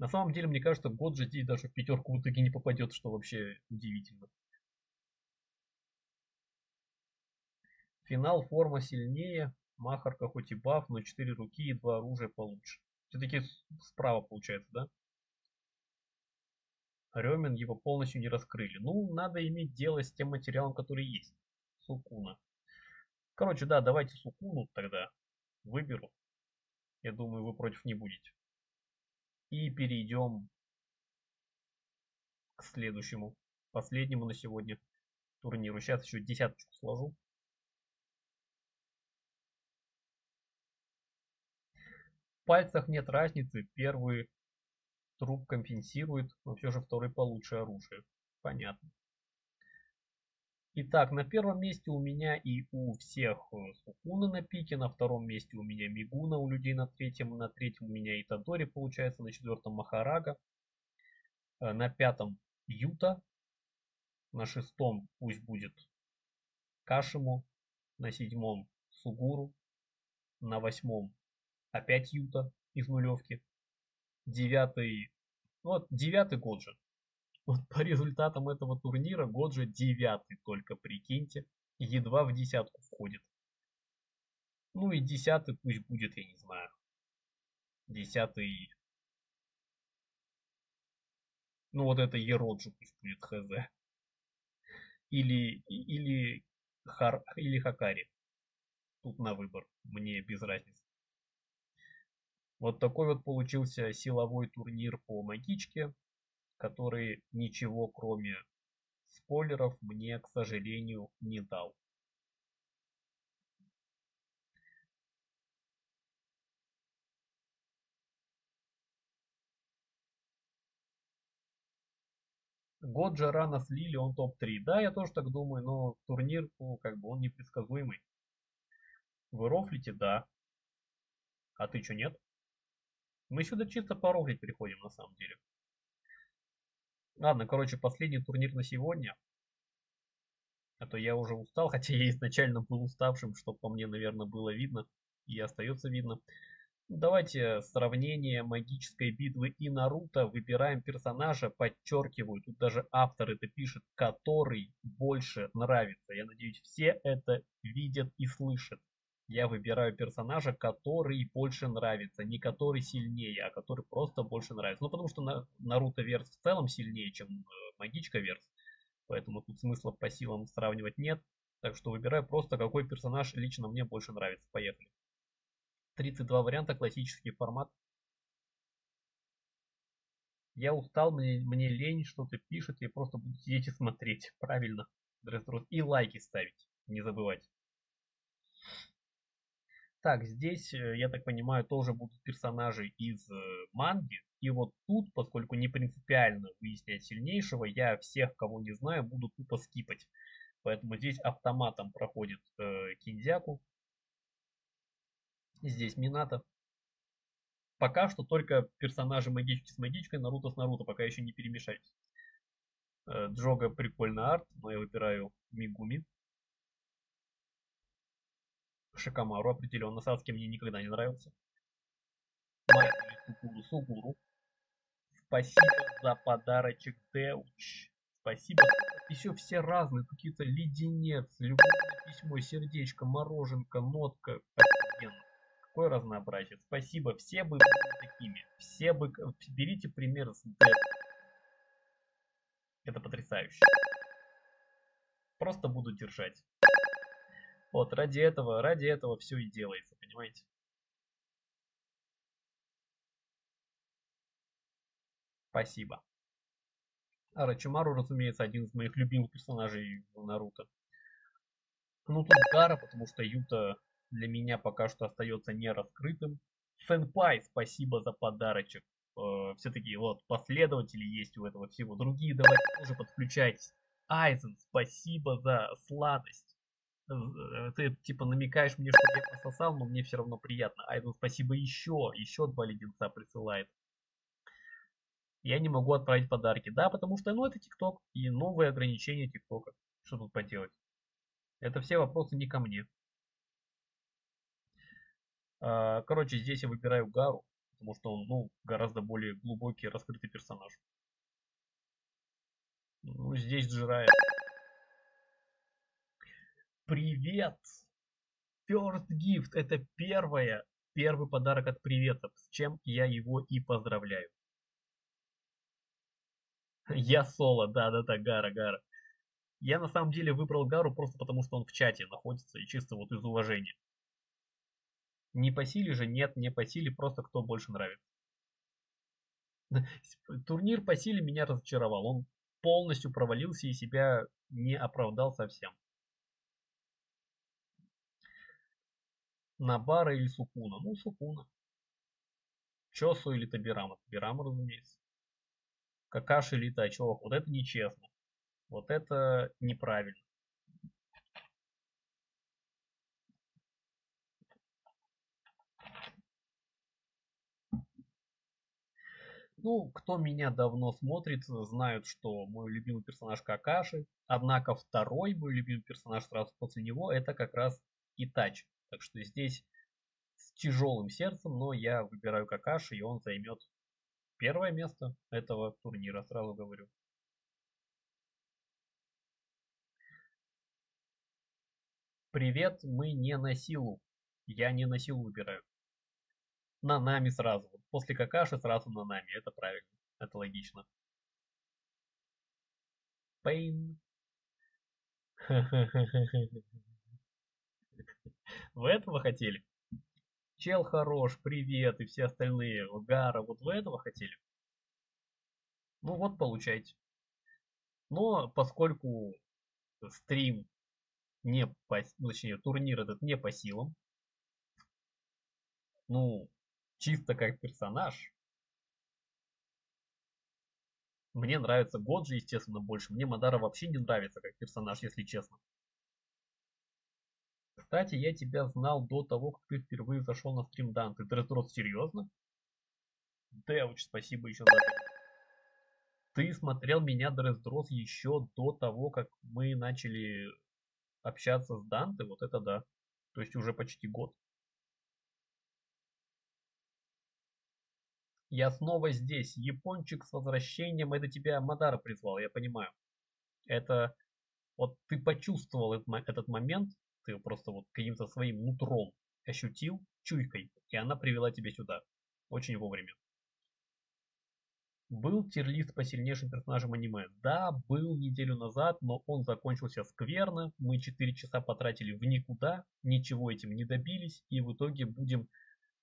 На самом деле, мне кажется, Годжи здесь даже в пятерку в итоге не попадет, что вообще удивительно. Финал форма сильнее. Махарка хоть и баф, но 4 руки и 2 оружия получше. Все-таки справа получается, да? Ремен его полностью не раскрыли. Ну, надо иметь дело с тем материалом, который есть. Сукуна. Короче, да, давайте Сукуну тогда выберу. Я думаю, вы против не будете. И перейдем к следующему, последнему на сегодня турниру. Сейчас еще десяточку сложу. В пальцах нет разницы. Первый труп компенсирует, но все же второй получше оружие. Понятно. Итак, на первом месте у меня и у всех э, Сукуна на пике, на втором месте у меня Мигуна, у людей на третьем, на третьем у меня Итадори получается, на четвертом Махарага, э, на пятом Юта, на шестом пусть будет Кашиму, на седьмом Сугуру, на восьмом опять Юта из нулевки, девятый, вот девятый Годжи, вот по результатам этого турнира Годжи девятый только, прикиньте. Едва в десятку входит. Ну и десятый пусть будет, я не знаю. Десятый... Ну вот это Ероджи пусть будет ХЗ. Или, или, Хар, или Хакари. Тут на выбор. Мне без разницы. Вот такой вот получился силовой турнир по магичке который ничего кроме спойлеров мне, к сожалению, не дал. Год же рано слили, он топ-3. Да, я тоже так думаю, но турнир, ну, как бы он непредсказуемый. Вы рофлите, да. А ты что, нет? Мы сюда чисто порофлить приходим, на самом деле. Ладно, короче, последний турнир на сегодня. А то я уже устал, хотя я изначально был уставшим, что по мне, наверное, было видно. И остается видно. Давайте сравнение магической битвы и Наруто. Выбираем персонажа, подчеркиваю, тут даже автор это пишет, который больше нравится. Я надеюсь, все это видят и слышат я выбираю персонажа, который больше нравится, не который сильнее, а который просто больше нравится. Ну, потому что на, Наруто Верс в целом сильнее, чем э, Магичка Верс, поэтому тут смысла по силам сравнивать нет. Так что выбираю просто, какой персонаж лично мне больше нравится. Поехали. 32 варианта, классический формат. Я устал, мне, мне лень, что-то пишет, я просто буду сидеть и смотреть. Правильно. И лайки ставить, не забывать. Так, здесь, э, я так понимаю, тоже будут персонажи из э, манги. И вот тут, поскольку не принципиально выяснять сильнейшего, я всех, кого не знаю, буду тупо скипать. Поэтому здесь автоматом проходит э, Киндзяку. Здесь Минато. Пока что только персонажи магички с магичкой, Наруто с Наруто, пока еще не перемешались. Э, Джога прикольный арт, но я выбираю Мигуми. Шикамару определенно. Саски мне никогда не нравился. Майкли Сугуру Сугуру. Спасибо за подарочек, Деуч. Спасибо. Еще все разные. Какие-то леденец, любовное письмо, сердечко, мороженка, нотка. Офигенно. Какое разнообразие. Спасибо. Все бы такими. Все бы... Берите пример с Дэд. Это потрясающе. Просто буду держать. Вот, ради этого, ради этого все и делается, понимаете? Спасибо. Арачимару, разумеется, один из моих любимых персонажей в Наруто. Ну, тут Гара, потому что Юта для меня пока что остается не раскрытым. Сенпай, спасибо за подарочек. Э, Все-таки вот последователи есть у этого всего. Другие давайте тоже подключайтесь. Айзен, спасибо за сладость. Э, ты типа намекаешь мне, что я пососал, но мне все равно приятно. Айден, спасибо еще, еще два леденца присылает. Я не могу отправить подарки. Да, потому что, ну, это ТикТок и новые ограничения ТикТока. Что тут поделать? Это все вопросы не ко мне. А, короче, здесь я выбираю Гару, потому что он, ну, гораздо более глубокий, раскрытый персонаж. Ну, здесь Джирая. Привет! First Gift – это первое, первый подарок от приветов, с чем я его и поздравляю. Я соло, да-да-да, Гара, Гара. Я на самом деле выбрал Гару просто потому, что он в чате находится и чисто вот из уважения. Не по силе же? Нет, не по силе, просто кто больше нравится. Турнир по силе меня разочаровал. Он полностью провалился и себя не оправдал совсем. Набара или Сукуна? Ну, Сукуна. Чосу или Табирама? Табирама, разумеется. Какаши или Тачок? Вот это нечестно. Вот это неправильно. Ну, кто меня давно смотрит, знают, что мой любимый персонаж Какаши. Однако второй мой любимый персонаж сразу после него это как раз Итач. Так что здесь с тяжелым сердцем, но я выбираю Какаши, и он займет первое место этого турнира, сразу говорю. Привет, мы не на силу. Я не на силу выбираю на нами сразу. После какаши сразу на нами. Это правильно. Это логично. Пейн. Вы этого хотели? Чел хорош, привет и все остальные. Гара, вот вы этого хотели? Ну вот, получайте. Но поскольку стрим не по, точнее, турнир этот не по силам, ну, чисто как персонаж. Мне нравится Годжи, естественно, больше. Мне Мадара вообще не нравится как персонаж, если честно. Кстати, я тебя знал до того, как ты впервые зашел на стрим Дан. Ты Дресдрос серьезно? Девуч, спасибо еще за. Ты смотрел меня Дресдрос еще до того, как мы начали общаться с Данте? Вот это да. То есть уже почти год. Я снова здесь. Япончик с возвращением. Это тебя Мадара призвал, я понимаю. Это вот ты почувствовал этот момент, ты просто вот каким-то своим нутром ощутил, чуйкой, и она привела тебя сюда. Очень вовремя. Был тирлист по сильнейшим персонажам аниме? Да, был неделю назад, но он закончился скверно. Мы 4 часа потратили в никуда, ничего этим не добились, и в итоге будем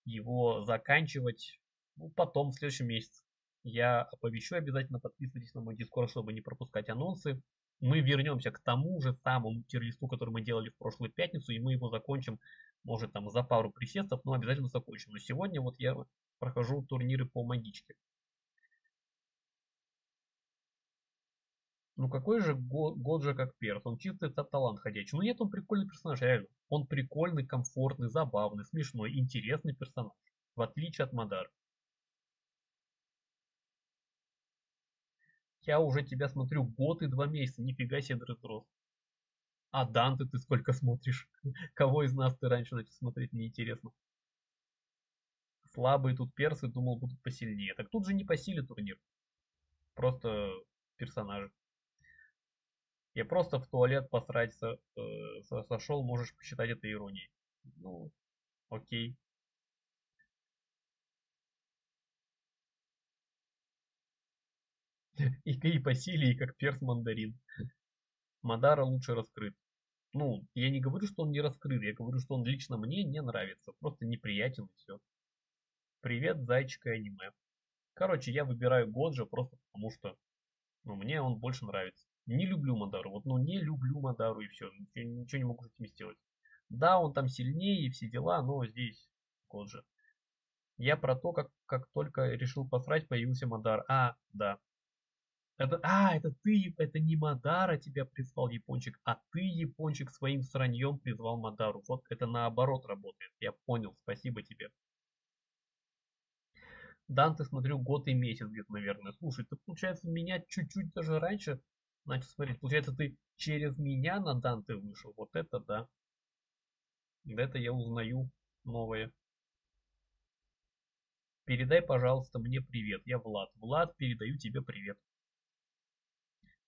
его заканчивать ну, потом, в следующем месяце. Я оповещу обязательно, подписывайтесь на мой дискорд, чтобы не пропускать анонсы. Мы вернемся к тому же самому тирлисту, который мы делали в прошлую пятницу, и мы его закончим, может, там за пару присестов, но обязательно закончим. Но сегодня вот я прохожу турниры по магичке. Ну какой же Годжа как перс? Он чистый талант ходячий. Ну нет, он прикольный персонаж, реально. Он прикольный, комфортный, забавный, смешной, интересный персонаж. В отличие от Мадара. Я уже тебя смотрю год и два месяца. Нифига себе, Дресдрос. А Данте ты сколько смотришь? Кого из нас ты раньше начал смотреть, мне интересно. Слабые тут персы, думал, будут посильнее. Так тут же не по силе турнир. Просто персонажи. Я просто в туалет посрать э, сошел, можешь посчитать это иронией. Ну, окей. И, и по силе, и как перс мандарин. Мадара лучше раскрыт. Ну, я не говорю, что он не раскрыт, я говорю, что он лично мне не нравится. Просто неприятен и все. Привет, зайчика аниме. Короче, я выбираю Годжа просто потому что ну, мне он больше нравится. Не люблю Мадару. Вот, ну, не люблю Мадару и все. Ничего, ничего не могу с этим сделать. Да, он там сильнее и все дела, но здесь Годжа. Я про то, как, как только решил посрать, появился Мадар. А, да, это, а, это ты, это не Мадара тебя призвал Япончик, а ты, Япончик, своим сраньем призвал Мадару. Вот это наоборот работает. Я понял, спасибо тебе. Данте смотрю год и месяц где-то, наверное. Слушай, ты, получается, меня чуть-чуть даже раньше Значит, смотри, получается, ты через меня на Данте вышел. Вот это да. Это я узнаю новое. Передай, пожалуйста, мне привет. Я Влад. Влад, передаю тебе привет.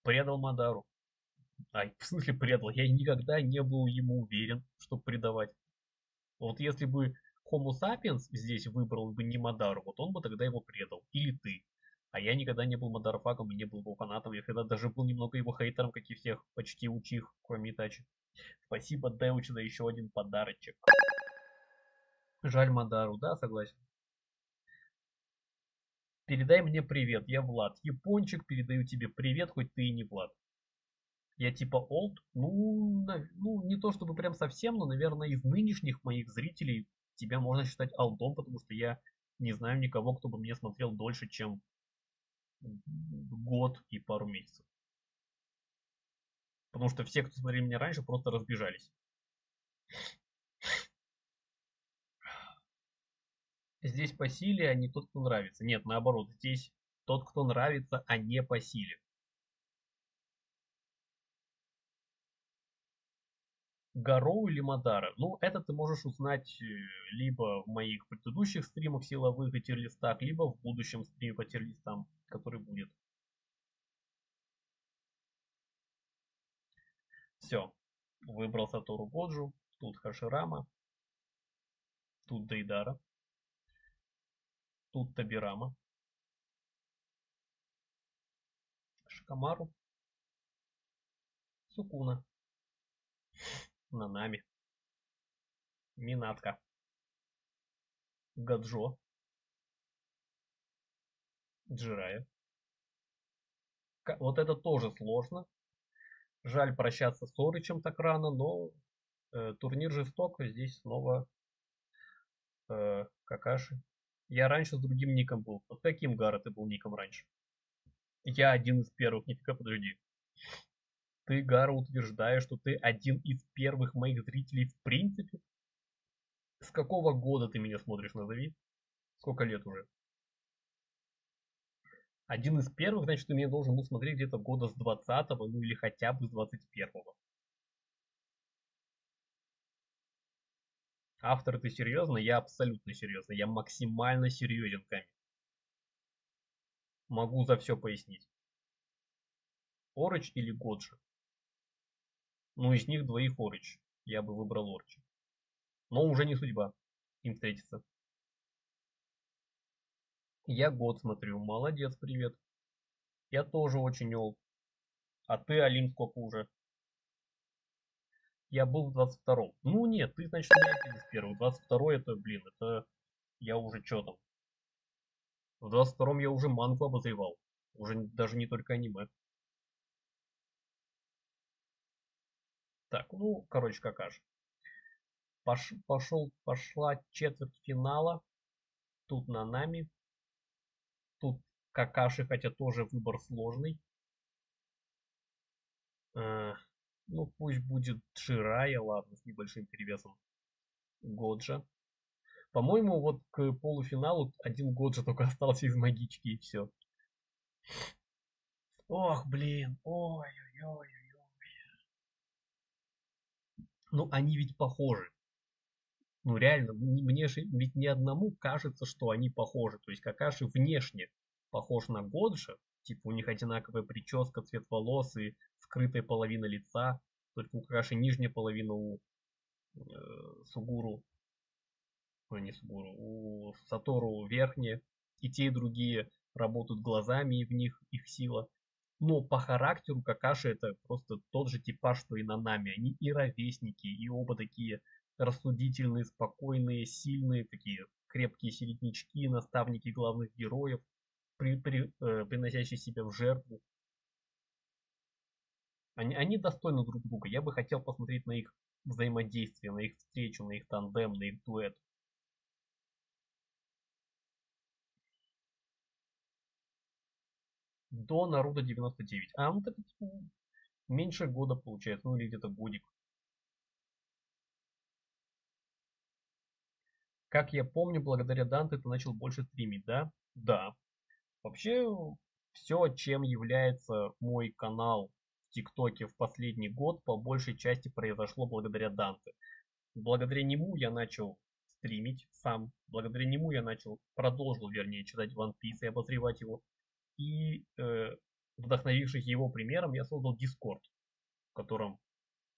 Предал Мадару. Ай, в смысле предал? Я никогда не был ему уверен, что предавать. Вот если бы Homo sapiens здесь выбрал бы не Мадару, вот он бы тогда его предал. Или ты. А я никогда не был Мадарофагом и не был его фанатом. Я когда даже был немного его хейтером, как и всех, почти учих, кроме Итачи. Спасибо, Деуч, за еще один подарочек. Жаль Мадару, да, согласен. Передай мне привет, я Влад. Япончик, передаю тебе привет, хоть ты и не Влад. Я типа олд, ну, ну, не то чтобы прям совсем, но, наверное, из нынешних моих зрителей тебя можно считать алдом, потому что я не знаю никого, кто бы мне смотрел дольше, чем год и пару месяцев. Потому что все, кто смотрели меня раньше, просто разбежались. Здесь по силе, а не тот, кто нравится. Нет, наоборот, здесь тот, кто нравится, а не по силе. Гароу или Мадара? Ну, это ты можешь узнать э, либо в моих предыдущих стримах силовых и тирлистах, либо в будущем стриме по тирлистам, который будет. Все. Выбрал Сатору Годжу, тут Хаширама, тут Дейдара, тут Табирама, Шикамару, Сукуна. Нанами, Минатка, Гаджо, Джирая. Вот это тоже сложно. Жаль прощаться с Орычем так рано, но э, турнир жесток. Здесь снова э, Какаши. Я раньше с другим ником был. Под каким Гара ты был ником раньше? Я один из первых. Нифига, подожди. Ты, Гара, утверждаешь, что ты один из первых моих зрителей в принципе? С какого года ты меня смотришь, назови? Сколько лет уже? Один из первых, значит, ты меня должен был смотреть где-то года с 20 ну или хотя бы с 21-го. Автор, ты серьезно? Я абсолютно серьезно. Я максимально серьезен, Камень. Могу за все пояснить. Орыч или Годжи? Ну, из них двоих Орич. Я бы выбрал Орча. Но уже не судьба им встретиться. Я год смотрю. Молодец, привет. Я тоже очень олд. А ты, Алим, сколько уже? Я был в 22-м. Ну нет, ты, значит, один из первых. 22 это, блин, это я уже что там. В 22-м я уже мангу обозревал. Уже даже не только аниме. Так, ну, короче, какаш. Пош, пошел, пошла четверть финала. Тут на нами. Тут какаши, хотя тоже выбор сложный. А, ну, пусть будет Джирая, ладно, с небольшим перевесом. Годжа. По-моему, вот к полуфиналу один Годжа только остался из магички и все. Ох, блин, ой-ой-ой. Ну, они ведь похожи. Ну, реально, мне же ведь ни одному кажется, что они похожи. То есть Какаши внешне похож на Годжа, типа у них одинаковая прическа, цвет волос и скрытая половина лица. Только у Какаши нижняя половина, у э, Сугуру, ну не Сугуру, у Сатору верхняя. И те, и другие работают глазами, и в них их сила. Но по характеру Какаши это просто тот же типаж, что и на нами. Они и ровесники, и оба такие рассудительные, спокойные, сильные, такие крепкие середнячки, наставники главных героев, при, при, э, приносящие себя в жертву. Они, они достойны друг друга. Я бы хотел посмотреть на их взаимодействие, на их встречу, на их тандем, на их дуэт. до Наруто 99. А, ну так меньше года получается, ну или где-то годик. Как я помню, благодаря Данте ты начал больше стримить, да? Да. Вообще, все, чем является мой канал ТикТоке в последний год по большей части произошло благодаря Данте. Благодаря нему я начал стримить сам. Благодаря нему я начал, продолжил, вернее, читать One Piece и обозревать его. И э, вдохновившись его примером, я создал Discord, в котором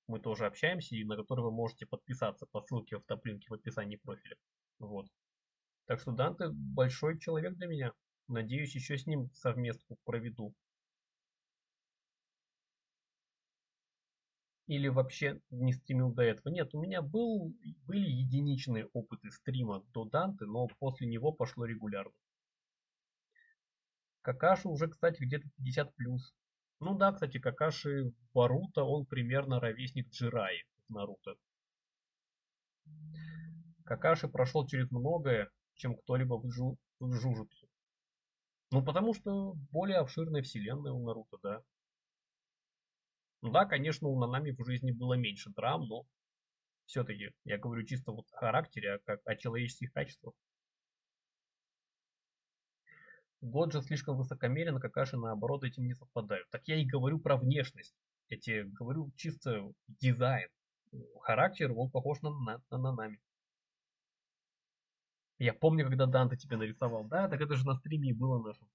мы тоже общаемся и на который вы можете подписаться по ссылке в топлинке в описании профиля. Вот. Так что Данте большой человек для меня. Надеюсь, еще с ним совместку проведу. Или вообще не стримил до этого. Нет, у меня был, были единичные опыты стрима до Данте, но после него пошло регулярно. Какаши уже, кстати, где-то 50 плюс. Ну да, кстати, Какаши Баруто, он примерно ровесник Джираи в Наруто. Какаши прошел через многое, чем кто-либо в, Джу, в Жужутсу. Ну, потому что более обширная вселенная у Наруто, да. Ну да, конечно, у Нанами в жизни было меньше драм, но все-таки, я говорю чисто вот о характере, а как о человеческих качествах. Годжи слишком высокомерен, Какаши наоборот этим не совпадают. Так я и говорю про внешность. Я тебе говорю чисто дизайн. Характер, он похож на, на, на Нанами. Я помню, когда Данте тебе нарисовал. Да, так это же на стриме было нашем.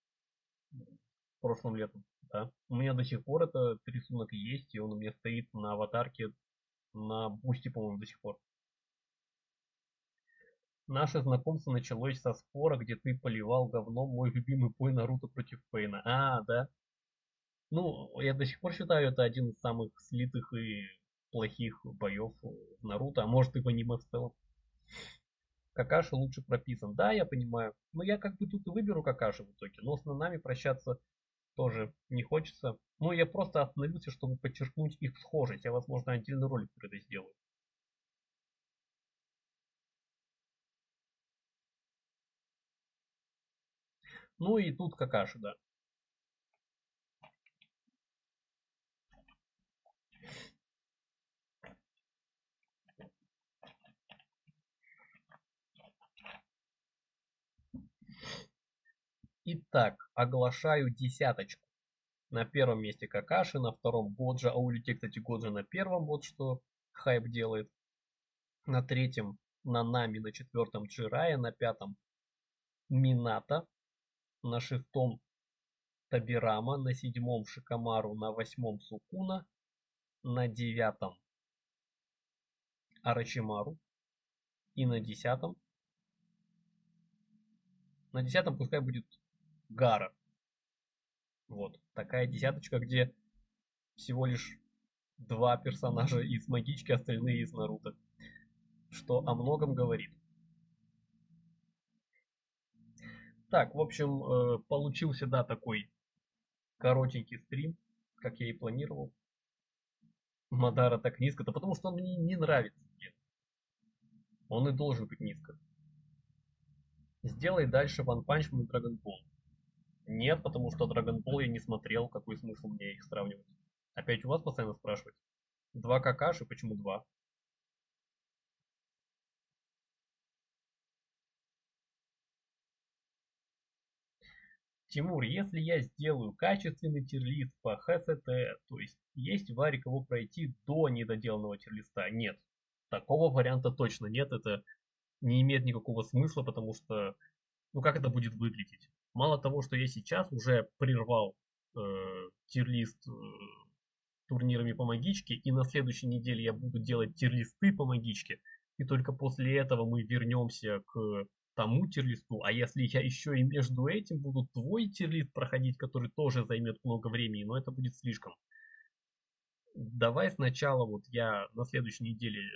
Прошлым летом. Да. У меня до сих пор этот рисунок есть, и он у меня стоит на аватарке на бусте, по-моему, до сих пор. Наше знакомство началось со спора, где ты поливал говном мой любимый бой Наруто против Пейна. А, да. Ну, я до сих пор считаю, это один из самых слитых и плохих боев Наруто, а может и в аниме в целом. Какаши лучше прописан. Да, я понимаю. Но я как бы тут и выберу Какаши в итоге. Но с Нанами прощаться тоже не хочется. Ну, я просто остановился, чтобы подчеркнуть их схожесть. Я, возможно, отдельный ролик про это сделаю. Ну и тут Какаши, да. Итак, оглашаю десяточку. На первом месте Какаши, на втором Годжа. А у кстати, Годжа на первом, вот что хайп делает. На третьем Нанами, на четвертом Джирая, на пятом Мината, на шестом Табирама, на седьмом Шикамару, на восьмом Сукуна, на девятом Арачимару и на десятом на десятом пускай будет Гара. Вот, такая десяточка, где всего лишь два персонажа из Магички, остальные из Наруто. Что о многом говорит. Так, в общем, э, получился, да, такой коротенький стрим, как я и планировал. Мадара так низко, да потому что он мне не нравится. Нет. Он и должен быть низко. Сделай дальше One Punch Man Dragon Ball. Нет, потому что Dragon Ball я не смотрел, какой смысл мне их сравнивать. Опять у вас постоянно спрашивать. Два какаши, почему два? Тимур, если я сделаю качественный тирлист по ХСТ, то есть есть варик его пройти до недоделанного тирлиста? Нет. Такого варианта точно нет. Это не имеет никакого смысла, потому что, ну как это будет выглядеть? Мало того, что я сейчас уже прервал э, тирлист э, турнирами по магичке, и на следующей неделе я буду делать тирлисты по магичке, и только после этого мы вернемся к тому тирлисту, а если я еще и между этим буду твой тирлист проходить, который тоже займет много времени, но это будет слишком. Давай сначала вот я на следующей неделе э,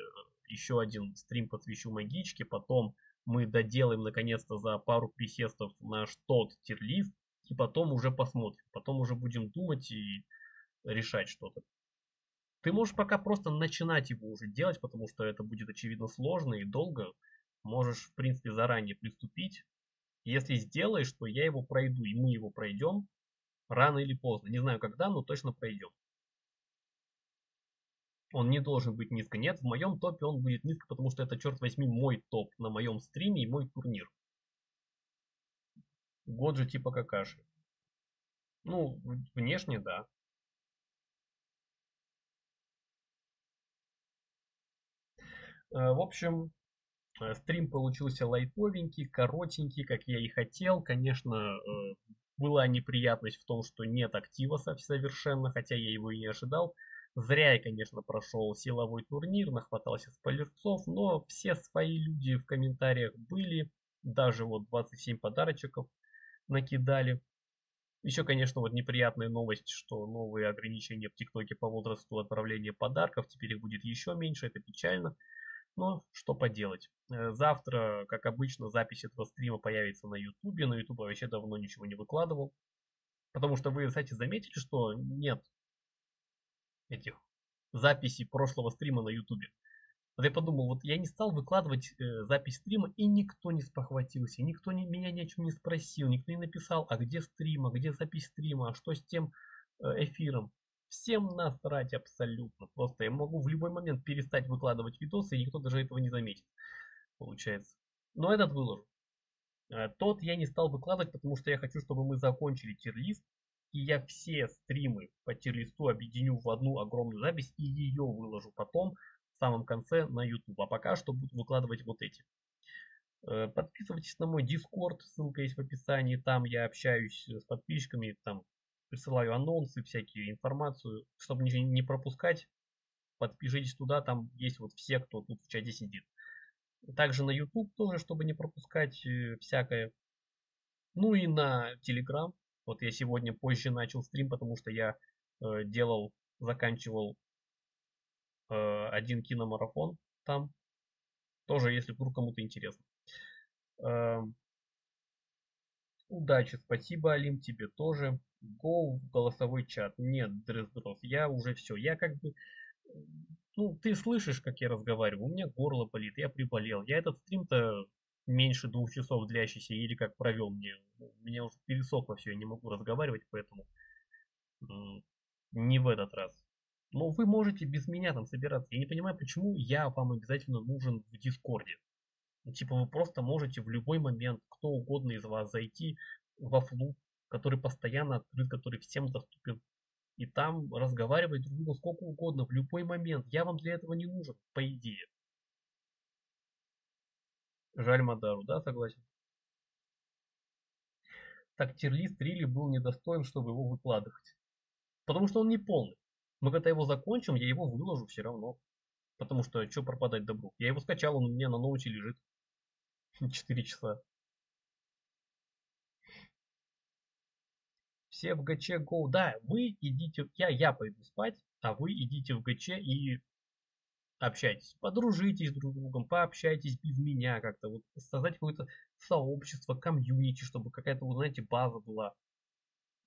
еще один стрим посвящу магичке, потом мы доделаем наконец-то за пару присестов наш тот тирлист, и потом уже посмотрим. Потом уже будем думать и решать что-то. Ты можешь пока просто начинать его уже делать, потому что это будет очевидно сложно и долго. Можешь, в принципе, заранее приступить. Если сделаешь, то я его пройду, и мы его пройдем рано или поздно. Не знаю когда, но точно пройдем он не должен быть низко. Нет, в моем топе он будет низко, потому что это, черт возьми, мой топ на моем стриме и мой турнир. Год же типа какаши. Ну, внешне, да. Э, в общем, э, стрим получился лайтовенький, коротенький, как я и хотел. Конечно, э, была неприятность в том, что нет актива совершенно, хотя я его и не ожидал. Зря я, конечно, прошел силовой турнир, нахватался спойлерцов, но все свои люди в комментариях были. Даже вот 27 подарочков накидали. Еще, конечно, вот неприятная новость, что новые ограничения в ТикТоке по возрасту отправления подарков, теперь их будет еще меньше, это печально. Но что поделать. Э, завтра, как обычно, запись этого стрима появится на Ютубе. На Ютубе вообще давно ничего не выкладывал. Потому что вы, кстати, заметили, что нет этих записей прошлого стрима на Ютубе. Вот я подумал, вот я не стал выкладывать э, запись стрима, и никто не спохватился, никто не, меня ни о чем не спросил, никто не написал, а где стрим, а где запись стрима, а что с тем э, эфиром. Всем насрать абсолютно. Просто я могу в любой момент перестать выкладывать видосы, и никто даже этого не заметит, получается. Но этот выложу. Э, тот я не стал выкладывать, потому что я хочу, чтобы мы закончили тир-лист, и я все стримы по тир-листу объединю в одну огромную запись и ее выложу потом, самом конце на YouTube. А пока что буду выкладывать вот эти. Э, подписывайтесь на мой Discord, ссылка есть в описании. Там я общаюсь с подписчиками, там присылаю анонсы, всякие информацию, чтобы ничего не пропускать. Подпишитесь туда, там есть вот все, кто тут в чате сидит. Также на YouTube тоже, чтобы не пропускать э, всякое. Ну и на Telegram. Вот я сегодня позже начал стрим, потому что я э, делал, заканчивал Э, один киномарафон там. Тоже, если вдруг кому-то интересно. Эм, удачи, спасибо, Алим, тебе тоже. Go в голосовой чат. Нет, Дрездроз, я уже все. Я как бы... Ну, ты слышишь, как я разговариваю. У меня горло болит, я приболел. Я этот стрим-то меньше двух часов длящийся или как провел мне. Меня уже пересохло все, я не могу разговаривать, поэтому не в этот раз. Но вы можете без меня там собираться. Я не понимаю, почему я вам обязательно нужен в Дискорде. Типа вы просто можете в любой момент, кто угодно из вас, зайти во флу, который постоянно открыт, который всем доступен. И там разговаривать друг другу сколько угодно, в любой момент. Я вам для этого не нужен, по идее. Жаль Мадару, да, согласен? Так, тирлист Рили был недостоин, чтобы его выкладывать. Потому что он не полный. Мы когда его закончим, я его выложу все равно. Потому что, что пропадать добру? Я его скачал, он у меня на ноуте лежит. 4 часа. Все в ГЧ Go. Да, вы идите, я, я пойду спать, а вы идите в ГЧ и общайтесь. Подружитесь друг с другом, пообщайтесь без меня как-то. Вот создать какое-то сообщество, комьюнити, чтобы какая-то, вот, знаете, база была.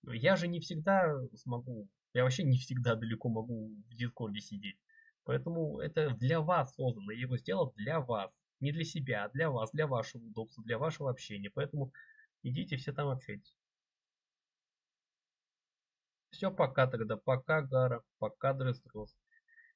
Я же не всегда смогу я вообще не всегда далеко могу в Дискорде сидеть. Поэтому это для вас создано. Я его сделал для вас. Не для себя, а для вас, для вашего удобства, для вашего общения. Поэтому идите все там общайтесь. Все, пока тогда. Пока, Гара. Пока, Дрестрос.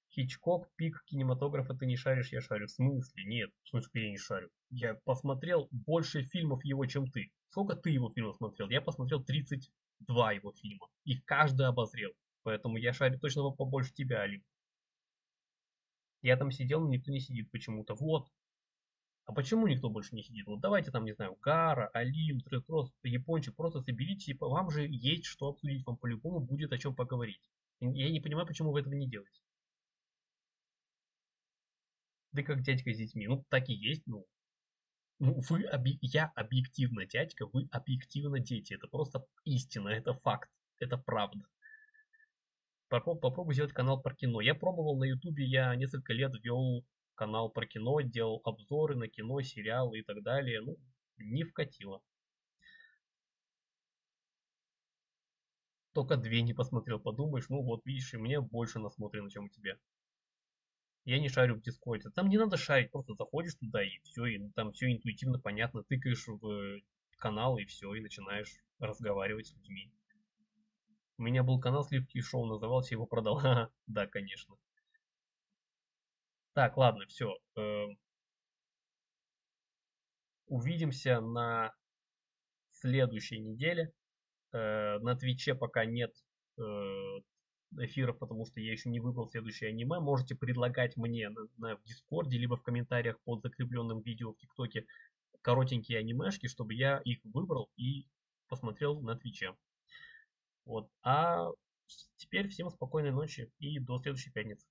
Хичкок, пик кинематографа ты не шаришь, я шарю. В смысле? Нет, в смысле я не шарю. Я посмотрел больше фильмов его, чем ты. Сколько ты его фильмов смотрел? Я посмотрел 32 его фильма. Их каждый обозрел. Поэтому я шарю точно побольше тебя, Али. Я там сидел, но никто не сидит почему-то. Вот. А почему никто больше не сидит? Вот давайте там, не знаю, Гара, Алим, Третрос, Япончик, просто соберите, вам же есть что обсудить, вам по-любому будет о чем поговорить. Я не понимаю, почему вы этого не делаете. Да как дядька с детьми. Ну, так и есть, ну. Ну, вы, я объективно дядька, вы объективно дети. Это просто истина, это факт, это правда. Попробуй, попробуй сделать канал про кино. Я пробовал на ютубе, я несколько лет вел канал про кино, делал обзоры на кино, сериалы и так далее. Ну, не вкатило. Только две не посмотрел, подумаешь, ну вот видишь, и мне больше насмотрено, чем у тебя. Я не шарю в Дискорде. Там не надо шарить, просто заходишь туда и все, и там все интуитивно понятно, тыкаешь в канал и все, и начинаешь разговаривать с людьми. У меня был канал Сливки Шоу, назывался, его продал. да, конечно. Так, ладно, все. Эм. Увидимся на следующей неделе. Э, на Твиче пока нет эфиров, потому что я еще не выбрал следующее аниме. Можете предлагать мне на, на, в Дискорде, либо в комментариях под закрепленным видео в ТикТоке коротенькие анимешки, чтобы я их выбрал и посмотрел на Твиче. Вот. А теперь всем спокойной ночи и до следующей пятницы.